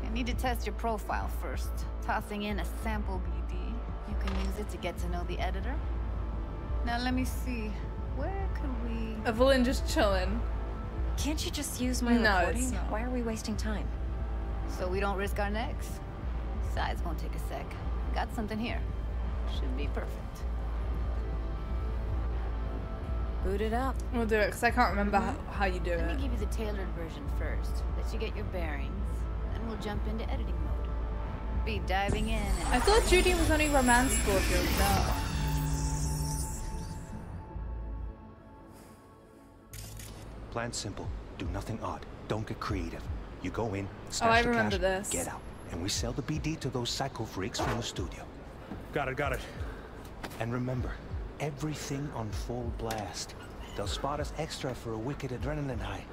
I need to test your profile first. Tossing in a sample BD. You can use it to get to know the editor. Now let me see. Where could we... Evelyn just chilling. Can't you just use my No, recording? it's not. Why are we wasting time? So we don't risk our necks? Size won't take a sec. Got something here. Should be perfect. Boot it up. We'll do it because I can't remember mm-hmm. how, how you do Let it. Let me give you the tailored version first. Let you get your bearings. Then we'll jump into editing mode. Be diving in and... I thought Judy was only romance Scorpio. No. Plan simple. Do nothing odd. Don't get creative. You go in, Oh, snatch I the remember cash, this. get out. And we sell the BD to those psycho freaks from the studio. Got it, got it. And remember, everything on full blast. They'll spot us extra for a wicked adrenaline high.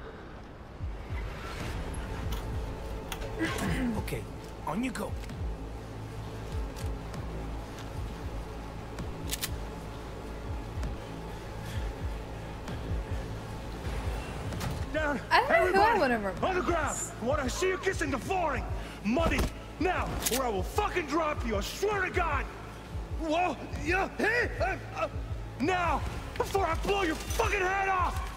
okay, on you go. Down! I don't know who I Everybody! wanna On the ground! I see you kissing the flooring! Muddy! Now, or I will fucking drop you, I swear to God! Whoa! Yeah! Hey! Uh, uh, now! Before I blow your fucking head off!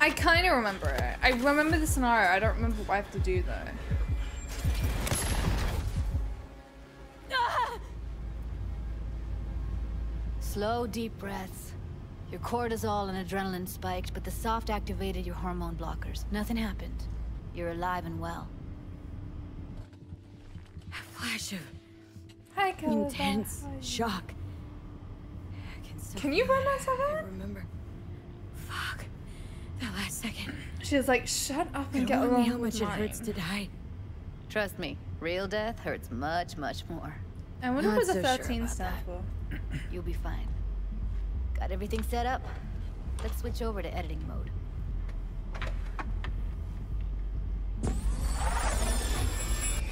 I kind of remember it. I remember the scenario. I don't remember what I have to do though. Slow, deep breaths. Your cortisol and adrenaline spiked, but the soft activated your hormone blockers. Nothing happened. You're alive and well. A flash of Hi, Caleb. intense shock. Can you run myself I out? remember. Fuck. That last second. She was like, "Shut up and It get warned me along how much with it hurts to die. Trust me, real death hurts much, much more. I wonder Not what the so sure 13 about stands for. You'll be fine. Got everything set up? Let's switch over to editing mode.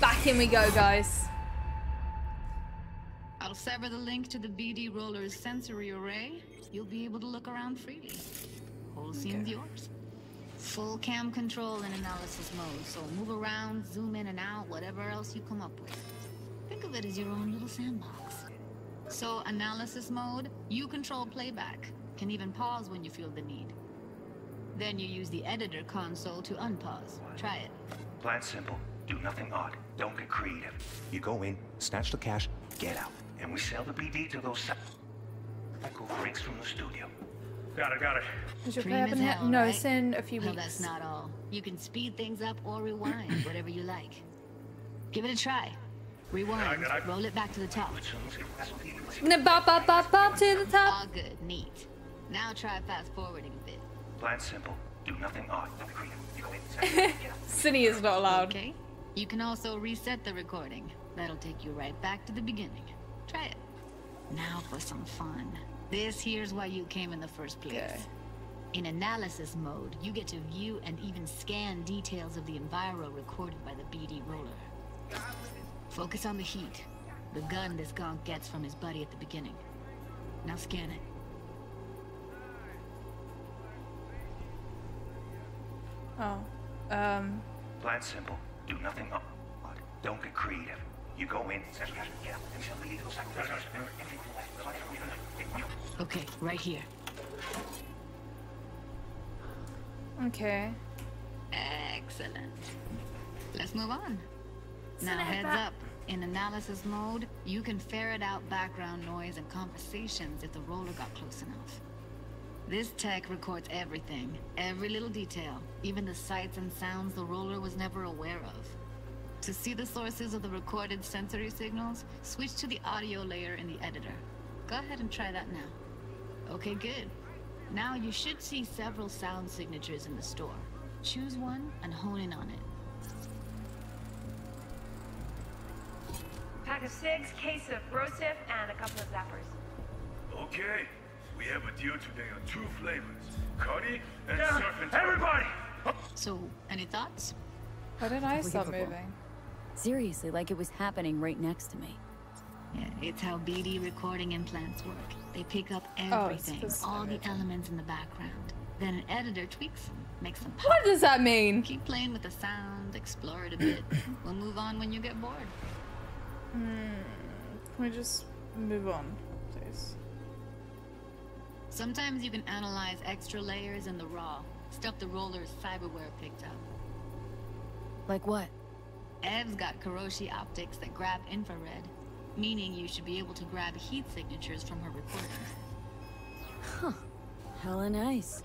Back in we go, guys. I'll sever the link to the BD Roller's sensory array. You'll be able to look around freely. Whole scene's yours. Full cam control in analysis mode, so move around, zoom in and out, whatever else you come up with. Think of it as your own little sandbox. So, analysis mode, you control playback. Can even pause when you feel the need. Then you use the editor console to unpause. Try it. Plan simple. Do nothing odd. Don't get creative. You go in, snatch the cash, get out. And we sell the BD to those psycho freaks from the studio. Got it, got it. Does your Dream play happen hell, No, right? it's in a few well, weeks. that's not all. You can speed things up or rewind, whatever you like. Give it a try. Rewind. Roll it back to the top. No, bop, bop, bop, bop to the top. All good. Neat. Now try fast forwarding a bit. Plan simple. Do nothing odd. Don't. You go in, snatch the cash, get out. Cine is not allowed. Okay. You can also reset the recording. That'll take you right back to the beginning. Try it. Now for some fun. This here's why you came in the first place. Okay. In analysis mode, you get to view and even scan details of the enviro recorded by the BD roller. Focus on the heat. The gun this gonk gets from his buddy at the beginning. Now scan it. Oh. Um. Plan simple. Do nothing odd. Don't get creative. You go in, snatch the cash, get out, and we sell the BD to go psycho prisoners. Remember, everything from the left. That's why we're gonna- Hey, you- Okay, right here. Okay. Excellent. Let's move on. Now heads up. In analysis mode, you can ferret out background noise and conversations if the roller got close enough. This tech records everything, every little detail, even the sights and sounds the roller was never aware of. To see the sources of the recorded sensory signals, switch to the audio layer in the editor. Go ahead and try that now. Okay, good. Now you should see several sound signatures in the store. Choose one and hone in on it. Pack of cigs, case of Broseph, and a couple of zappers. Okay, we have a deal today on two flavors. Cuddy and Down. surf and Everybody! So, any thoughts? Why did I stop moving? Seriously, like it was happening right next to me. Yeah, it's how BD recording implants work. They pick up Oh, everything, just all the elements in the background. Then an editor tweaks them, makes them pop. What does that mean? Keep playing with the sound, explore it a bit. we'll move on when you get bored. Hmm. Can we just move on, please? Sometimes you can analyze extra layers in the raw, stuff the roller's cyberware picked up. Like what? Ev's got Kiroshi optics that grab infrared, meaning you should be able to grab heat signatures from her recordings. Huh. Hella nice.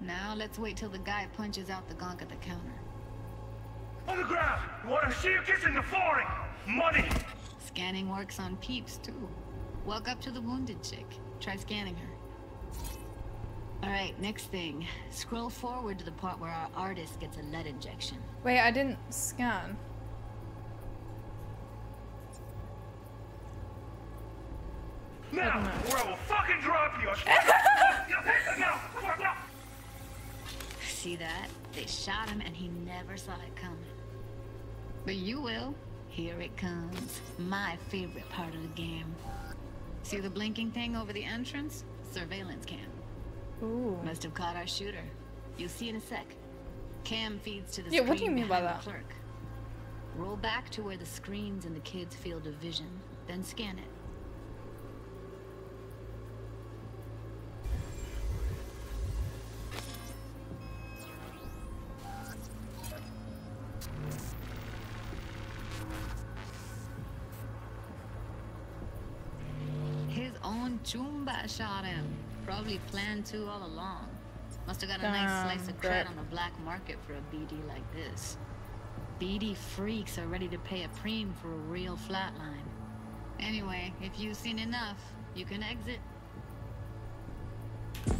Now let's wait till the guy punches out the gonk at the counter. On the ground! You wanna see you kissing the flooring? Money! Scanning works on peeps too. Walk up to the wounded chick. Try scanning her. Alright, next thing. Scroll forward to the part where our artist gets a lead injection. Wait, I didn't scan. Now, or I will fucking drop you! now, now. See that? They shot him and he never saw it coming. But you will. Here it comes. My favorite part of the game. See the blinking thing over the entrance? Surveillance cam. Ooh. Must have caught our shooter. You'll see in a sec. Cam feeds to the Yeah, screen what do you mean by that? clerk. Roll back to where the screen's in the kid's field of vision, then scan it. Chumba shot him. Probably planned to all along. Must have got a nice Damn, slice of great. cred on the black market for a BD like this. BD freaks are ready to pay a preem for a real flatline. Anyway, if you've seen enough, you can exit.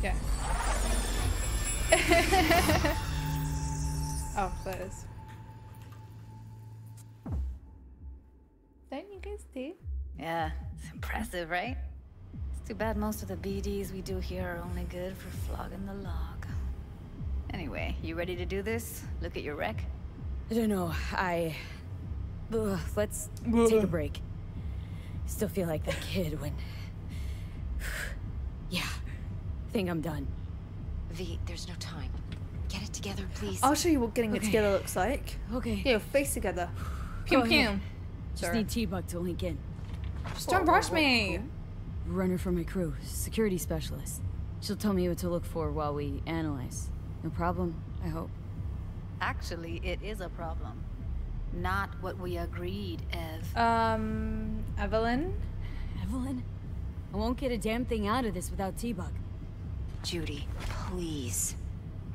Yeah. oh, that is. Don't you guys do? Yeah, it's impressive, right? It's too bad most of the BDs we do here are only good for flogging the log. Anyway, you ready to do this? Look at your wreck? I don't know. I. Ugh, let's take a break. Still feel like that kid when. yeah. Think I'm done. V, there's no time. Get it together, please. I'll show you what getting it together looks like. Okay. Get your face together. Pew Go pew. Just need T-Bug to link in. Just don't rush me. Runner for my crew, security specialist. She'll tell me what to look for while we analyze. No problem, I hope. Actually, it is a problem. Not what we agreed, Ev. Um, Evelyn? Evelyn? I won't get a damn thing out of this without T-Bug. Judy, please.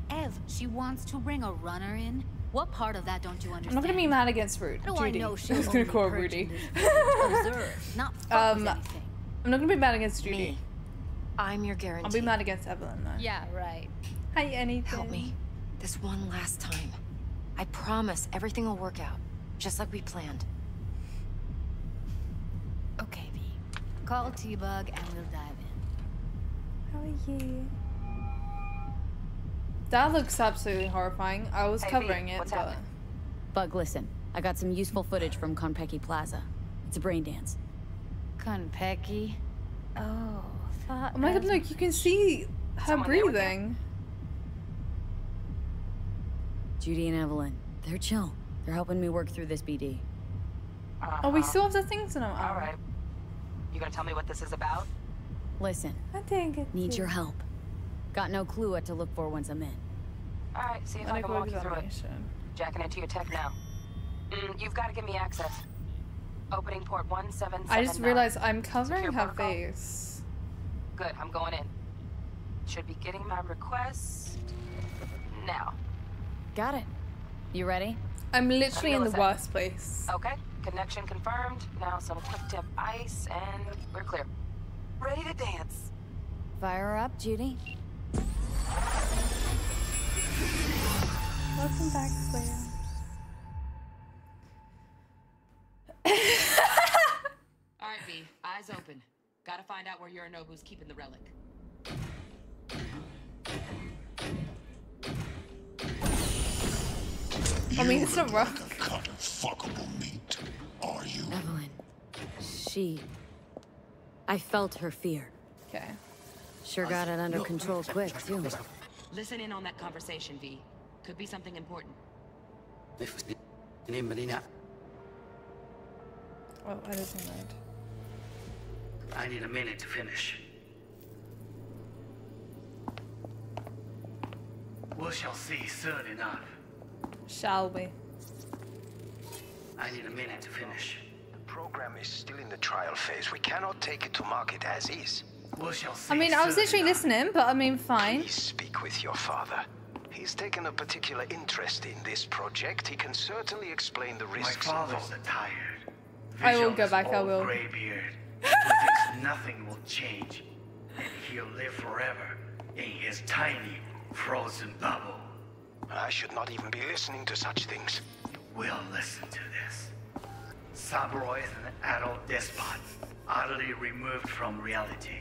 Ev, she wants to bring a runner in? What part of that don't you understand? I'm not gonna be mad against Rude. How do I Judy. know I she'll gonna call her purge Rudy. in this village? Observe, not fuck with um, anything. I'm not gonna be mad against Judy. Me. I'm your guarantee. I'll be mad against Evelyn though. Yeah, right. Hi, anything. Help me. This one last time. I promise everything will work out. Just like we planned. Okay, V. Call T-Bug and we'll dive in. How are you? That looks absolutely horrifying. I was Hey, V, covering it, what's but happening? Bug, listen. I got some useful footage from Konpeki Plaza. It's a brain dance. Konpeki? Oh, thought oh my god, Ev- look, you can see her Someone there with you? breathing. Judy and Evelyn. They're chill. They're helping me work through this BD. Oh, we still have the things in our All right. You gonna tell me what this is about? Listen, I think it need your help. Got no clue what to look for once I'm in. All right, see if I can walk you through it. Jacking into your tech now. Mm, you've got to give me access. Opening port 177. I just realized I'm covering Secure her protocol. face. Good, I'm going in. Should be getting my request now. Got it. You ready? I'm literally in the millisecond. worst place. Okay, connection confirmed. Now some quick tip ice, and we're clear. Ready to dance. Fire up, Judy. Welcome back, Claire. Gotta find out where Yorinobu's keeping the relic. I mean, it's not wrong. Cut of fuckable meat, are you? Evelyn. She. I felt her fear. Okay. Sure got it under control quick, too. Listen in on that conversation, V. Could be something important. Oh, I didn't know that. I need a minute to finish. We shall see soon enough. Shall we? I need a minute to finish. The program is still in the trial phase. We cannot take it to market as is. We shall see I mean, I was literally enough. listening, but I mean, fine. Please speak with your father. He's taken a particular interest in this project. He can certainly explain the risks. My risks father's involved. tired. I will go back, I old will. Graybeard, thinks nothing will change, and he'll live forever in his tiny frozen bubble. I should not even be listening to such things. We'll listen to this. Saburo is an adult despot, utterly removed from reality.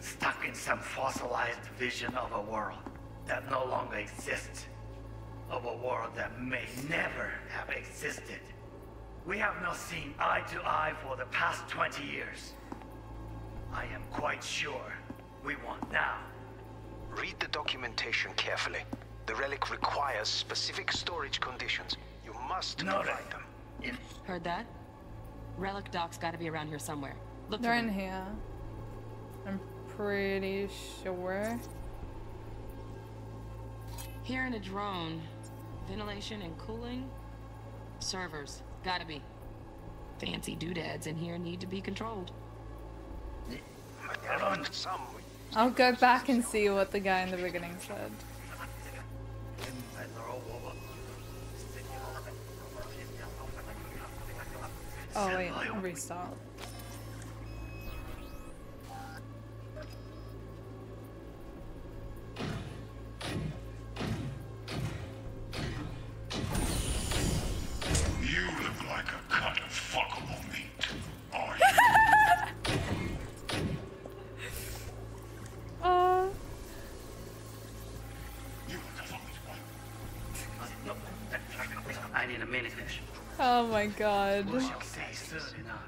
Stuck in some fossilized vision of a world that no longer exists. Of a world that may never have existed. We have not seen eye to eye for the past 20 years. I am quite sure we want now. Read the documentation carefully. The relic requires specific storage conditions. You must Noted. provide them. In Heard that? Relic doc's gotta be around here somewhere. Look They're in here. I'm pretty sure. Here in a drone. Ventilation and cooling? Servers. Gotta be. Fancy doodads in here need to be controlled. I'll go back and see what the guy in the beginning said. Oh wait, restart. My god. We shall see soon enough.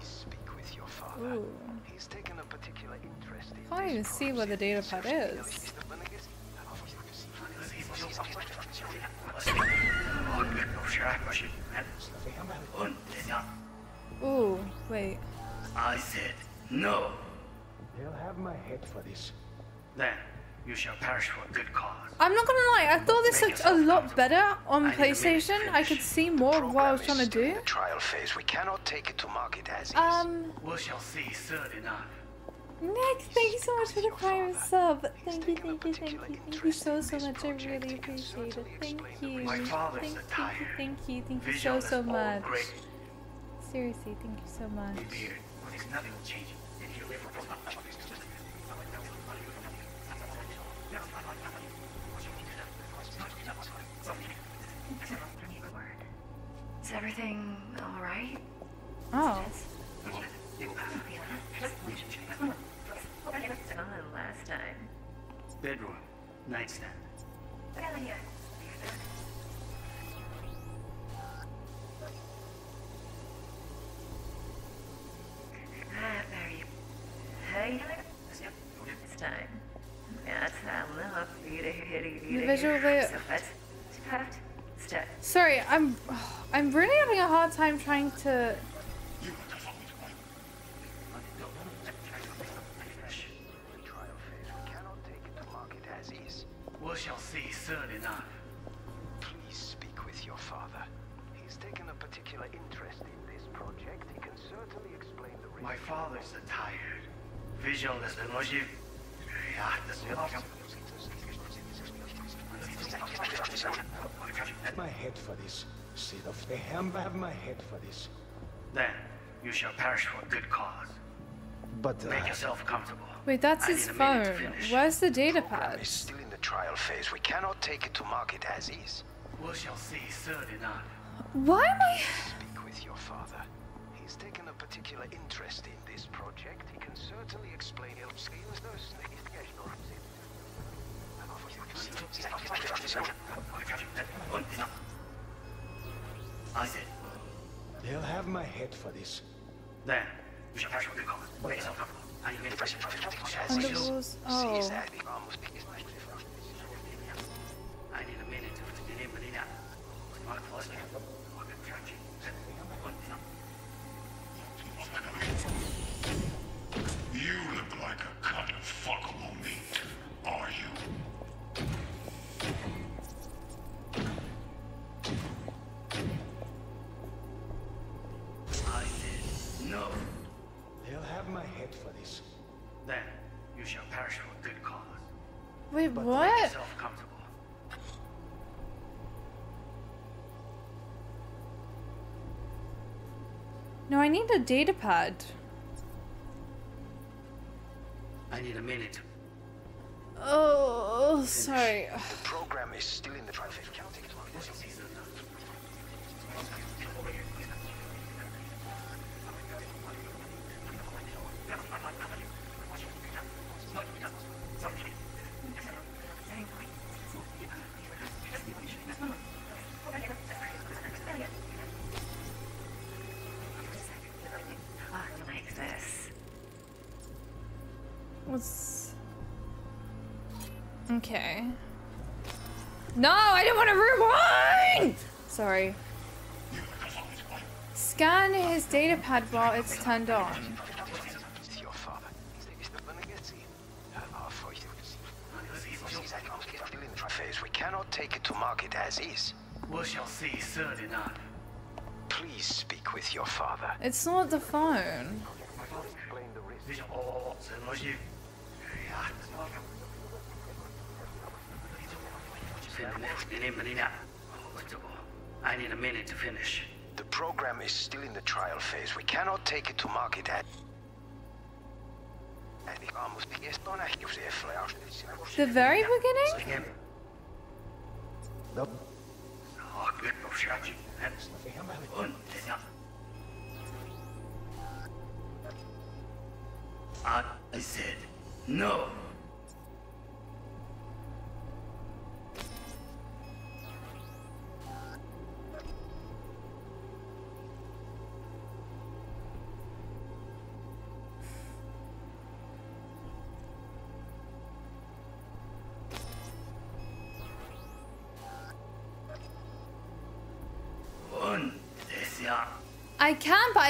speak with your father. Ooh. He's taken a particular interest in Can't even see where the data pad is. Ooh, wait. I said no. They'll have my head for this. Then you shall perish for a good cause. I'm not gonna lie, I thought this looked a lot better on PlayStation. I could see more of what I was trying to do. The trial phase. We cannot take it to market as is. Um, We shall see soon enough. Nick, thank you so much for the prime sub. Thank you, thank you, thank you, thank you so, so much. I really appreciate it. Thank you. Thank you, thank you, thank you so, so much. Seriously, thank you so much. Beard, thinks nothing will change, and he'll live forever. Is everything all right? Oh. On last time. Bedroom, nightstand. Ah, very. Hey. This time. That's how love you to hit The visual of So let's. Step. Sorry, I'm. I'm really having a hard time trying to. We shall see soon enough. Please speak with your father. He's taken a particular interest in this project. He can certainly explain the reason. My father's tired. Visual is the logic. Ja, das wird My head for this. Seed of the ham have my head for this. Then, you shall perish for a good cause. But uh, Make yourself comfortable. Wait, that's I his need a minute to phone. Where's the data pad? is still in the trial phase. We cannot take it to market as is. We shall see soon enough. Why am I? Speak with your father. He's taken a particular interest in this project. He can certainly explain it. I said, they'll have my head for this. then, you shall perish for a good cause. Make yourself comfortable. I need a minute to finish. Underwalls. Oh. A data pad. I need a minute. Oh, sorry. The program is still in the trial phase. We cannot take it to market as is. Like this. What's. Okay. No, I didn't want to rewind! Sorry. Scan his data pad while it's turned on. With your father. Still in the trial phase. We cannot take it to market as is. We shall see soon enough. Please speak with your father. It's not the phone. I need a minute to finish. The program is still in the trial phase. We cannot take it to market at. The very beginning? The good. Shit. Und, ja. I, I said, no.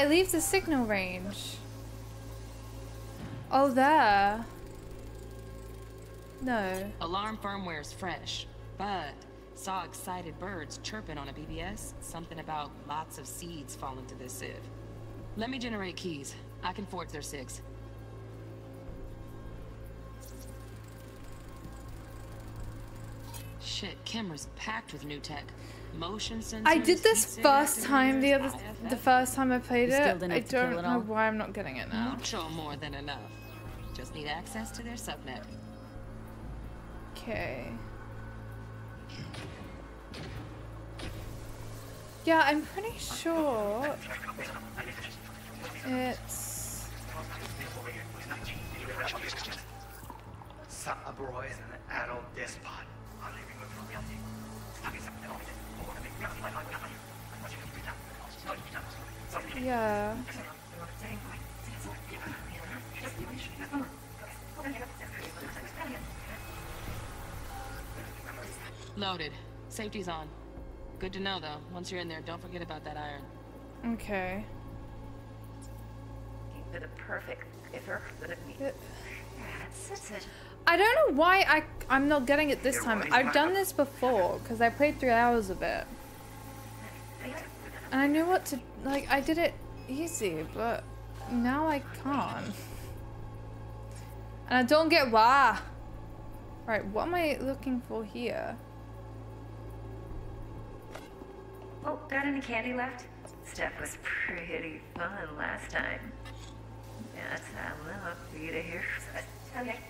I leave the signal range. Oh, there. No. Alarm firmware is fresh, but saw excited birds chirping on a BBS. Something about lots of seeds falling to this sieve. Let me generate keys. I can forge their SIGs. Shit, camera's packed with new tech. Motion sensors. I did this first time the other, the first time I played it. I have to kill don't know all? why I'm not getting it now. Mucho more than enough. Just need access to their subnet. Okay. Yeah, I'm pretty sure it's. Saburo is an adult despot. Yeah. Loaded. Safety's on. Good to know, though. Once you're in there, don't forget about that iron. Okay. For the perfect giver that it. I don't know why I I'm not getting it this time. I've done this before because I played three hours of it, and I knew what to like. I did it easy, but now I can't, and I don't get why. Right, what am I looking for here? Oh, got any candy left? Stuff was pretty fun last time. That's I love for you to hear. Okay.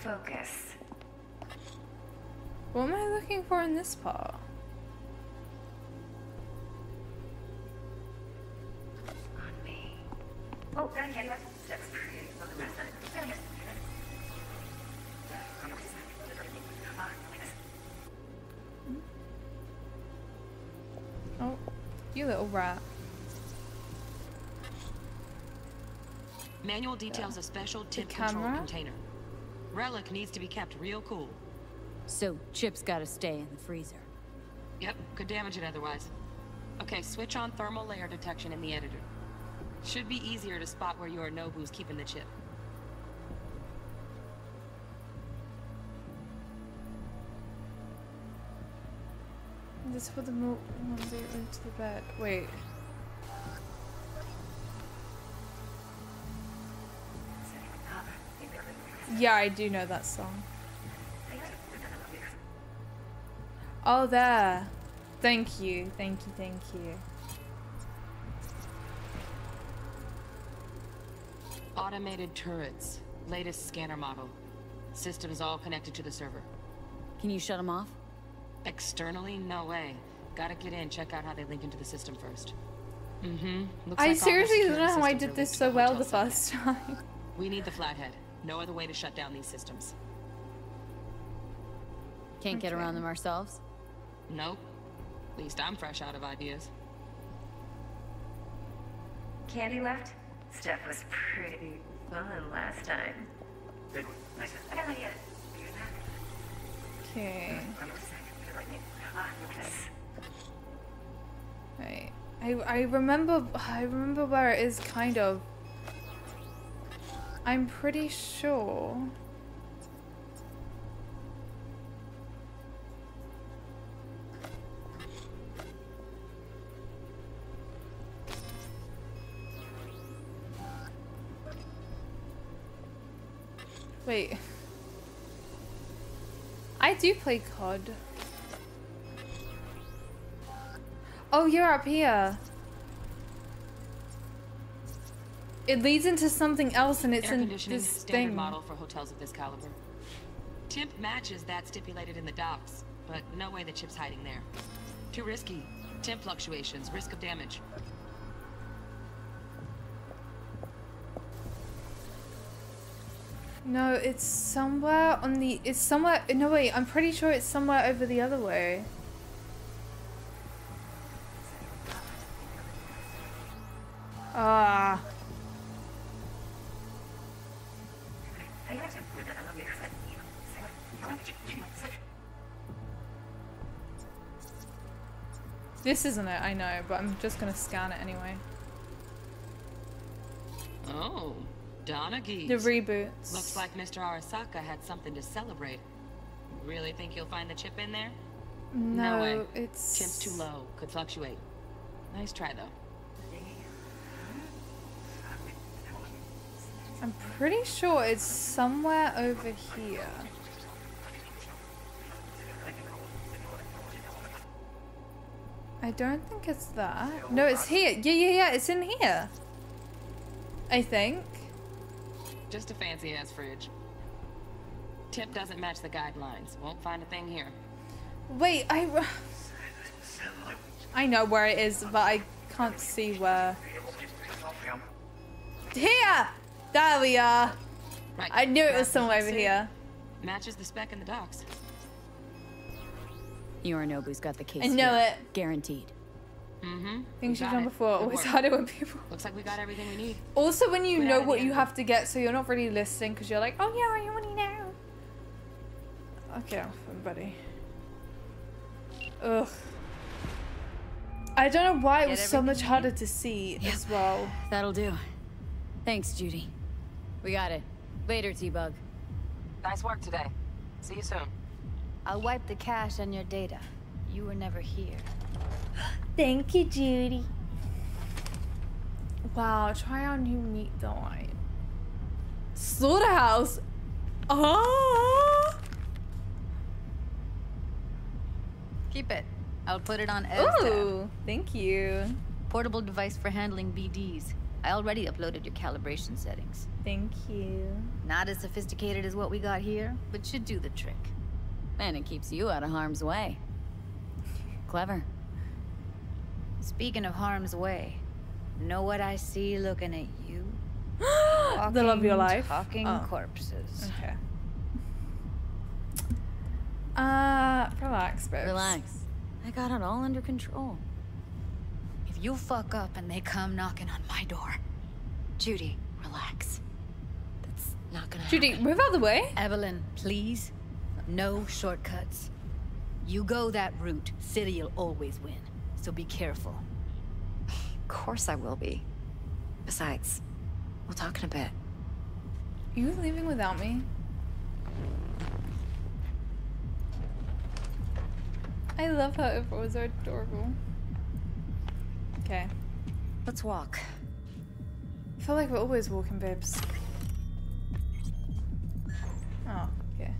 Focus. What am I looking for in this part? On me. Oh, got any candy left? Stuff was pretty fun last time. Okay. Oh, you little rat. Manual details a special tip control container. Relic needs to be kept real cool. So, Chip's gotta stay in the freezer. Yep, could damage it otherwise. Okay, switch on thermal layer detection in the editor. Should be easier to spot where Yorinobu's keeping the chip. This for the mo move into the bed. Wait. Yeah, I do know that song. Oh, there. Thank you, thank you, thank you. Automated turrets. Latest scanner model. Systems all connected to the server. Can you shut them off? Externally, no way. Gotta get in, check out how they link into the system first. Mm-hmm. I like seriously don't know how I did this so well the first time. We need the flathead. No other way to shut down these systems. Can't get around them ourselves? Nope. At least I'm fresh out of ideas. Candy left? Stuff was pretty fun last time. Good one. Nice. I got. Uh, okay. Right. I I remember I remember where it is kind of. I'm pretty sure. Wait. I do play COD. Oh, you're up here. It leads into something else and it's Air in this standard thing. model for hotels of this caliber. Temp matches that stipulated in the docs, but no way the chip's hiding there. Too risky. Temp fluctuations, risk of damage. No, it's somewhere on the. It's somewhere. No, wait. I'm pretty sure it's somewhere over the other way. Ah. This isn't it, I know, but I'm just gonna scan it anyway. Oh, Donna The reboots. Looks like Mr. Arasaka had something to celebrate. Really think you'll find the chip in there? No, way. it's- Chip's too low. Could fluctuate. Nice try, though. I'm pretty sure it's somewhere over here. I don't think it's that. No, it's here. Yeah, yeah, yeah. It's in here. I think. Just a fancy-ass fridge. Tip doesn't match the guidelines. Won't find a thing here. Wait, I. I know where it is, but I can't see where. Here! There we are. Right. I knew it was somewhere over here. Matches the spec in the docs. Yorinobu's got the case. I know here. it. Guaranteed. Mm-hmm. Things We you've done it. before. Good Always work. harder when people. Looks like we got everything we need. Also, when you Good know what you have to get, so you're not really listening because you're like, oh yeah, I already know. Okay, I'm ready. Ugh. I don't know why it was so much harder to see as well. That'll do. Thanks, Judy. We got it. Later, T-Bug. Nice work today. See you soon. I'll wipe the cache on your data. You were never here. Thank you, Judy. Wow, try on unique delight. Slaughterhouse. Oh. Keep it. I'll put it on Ed's. Ooh, thank you. Portable device for handling BDs. I already uploaded your calibration settings. Thank you. Not as sophisticated as what we got here, but should do the trick. And it keeps you out of harm's way. Clever. Speaking of harm's way, know what I see looking at you? The love of your life? Talking Oh. corpses. Okay. Uh, relax, babes. Relax. I got it all under control. If you fuck up and they come knocking on my door, Judy, relax. That's not gonna Judy, happen. move out of the way. Evelyn, please. No shortcuts. You go that route, City'll always win. So be careful. Of course I will be. Besides, we'll talk in a bit. You leaving without me? I love how it was adorable. Okay. Let's walk. I feel like we're always walking, babes. Oh, okay.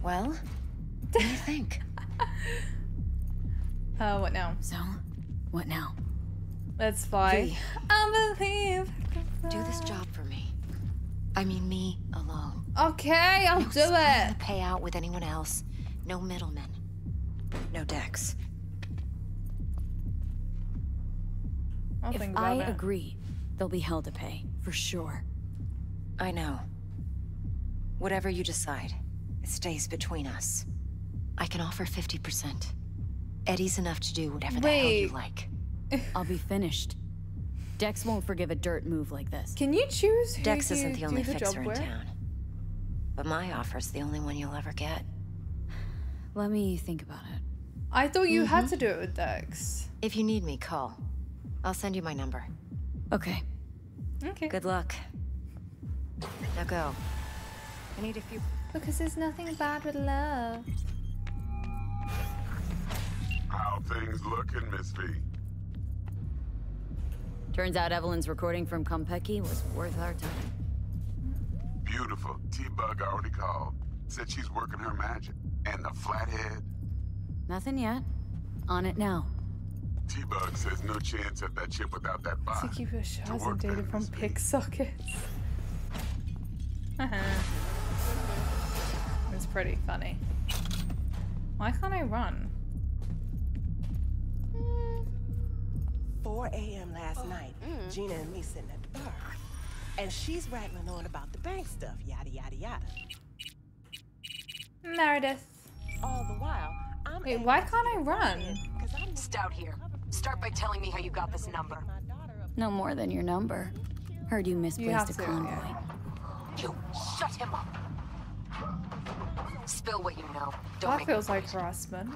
Well, what do you think? Uh, what now? So, what now? Let's fly. V. I believe. I Do this job for me. I mean me alone. Okay, I'll no do it. the payout with anyone else. No middlemen. No Dex. I'll if think about I it. agree, they'll be hell to pay, for sure. I know. Whatever you decide, it stays between us. I can offer 50%. Eddie's enough to do whatever the hell you like. I'll be finished. Dex won't forgive a dirt move like this. Can you choose who Dex isn't the only the fixer in with? town. But my offer's the only one you'll ever get. Let me think about it. I thought you had Mhm. to do it with Dex. If you need me, call. I'll send you my number. Okay. Okay. Good luck. Now go. I need a few. Because there's nothing bad with love. How things looking, Miss V? Turns out Evelyn's recording from Konpeki was worth our time. Beautiful. T-Bug already called. Said she's working her magic. And the flathead? Nothing yet. On it now. T-Bug says no chance at that chip without that To bot. keep your shards work and data then, from Miss V. pick sockets. it's pretty funny. Why can't I run? 4 a.m. last oh, night, mm. Gina and me sitting at the bar. And she's rattling on about the bank stuff, yada, yada, yada. Meredith. All the while, I'm Wait, why can't I run? Stout here. Start by telling me how you got this number. No more than your number. Heard you misplaced have a to, convoy. You shut him up. Spill what you know. Don't That make feels like harassment.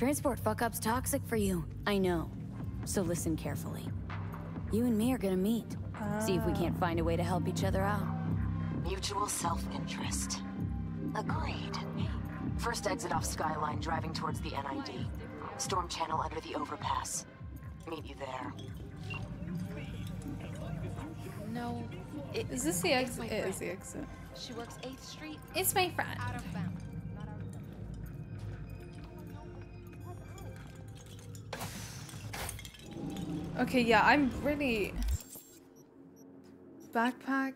Transport fuck up's toxic for you. I know. So listen carefully. You and me are gonna meet. See if we can't find a way to help each other out. Mutual self-interest. Agreed. First exit off Skyline, driving towards the NID. Storm channel under the overpass. Meet you there. No. It, Is this the exit? my It is friend. the exit. She works 8th Street. It's my friend. Out of bounds. Okay, yeah, I'm really... Backpack?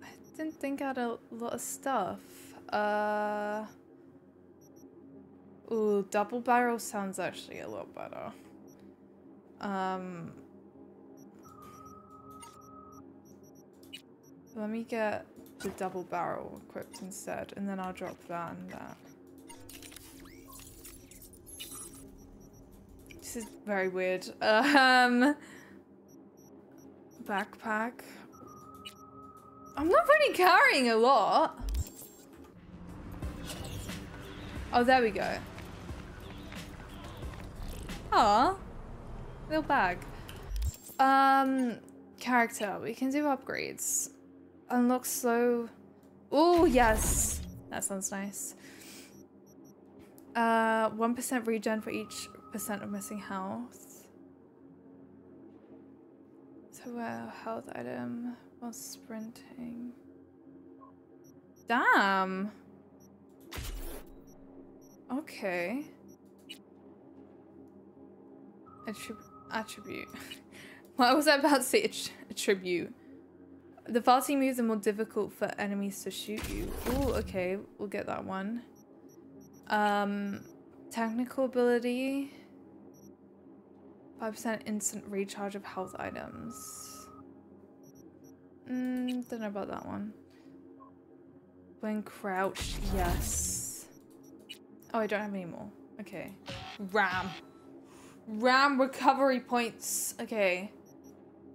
I didn't think I had a lot of stuff. Uh... Ooh, double barrel sounds actually a lot better. Um... Let me get the double barrel equipped instead, and then I'll drop that and that. This is very weird. Um, backpack. I'm not really carrying a lot. Oh, there we go. Aw. Little bag. Um, character. We can do upgrades. Unlock slow. Oh, yes. That sounds nice. Uh, 1% regen for each percent of missing health. So, uh, health item while sprinting. Damn. Okay. Attrib attribute. what was I about to say? Att attribute. The faster you move, the more difficult for enemies to shoot you. Oh, okay. We'll get that one. Um, technical ability. 5% instant recharge of health items. Mm, don't know about that one. When crouched, yes. Oh, I don't have any more. Okay. Ram. Ram recovery points. Okay.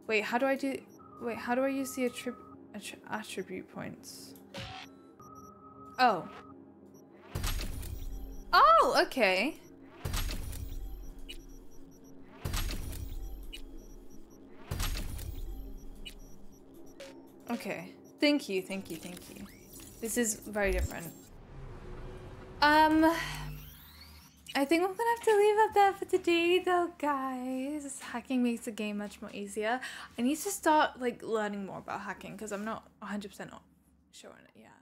Wait, how do I do... Wait, how do I use the attrib attri attribute points? Oh. Oh, okay. Okay. Thank you, thank you, thank you. This is very different. Um, I think I'm gonna have to leave it there for today though, guys. Hacking makes the game much more easier. I need to start like learning more about hacking because I'm not 100% sure on it yet.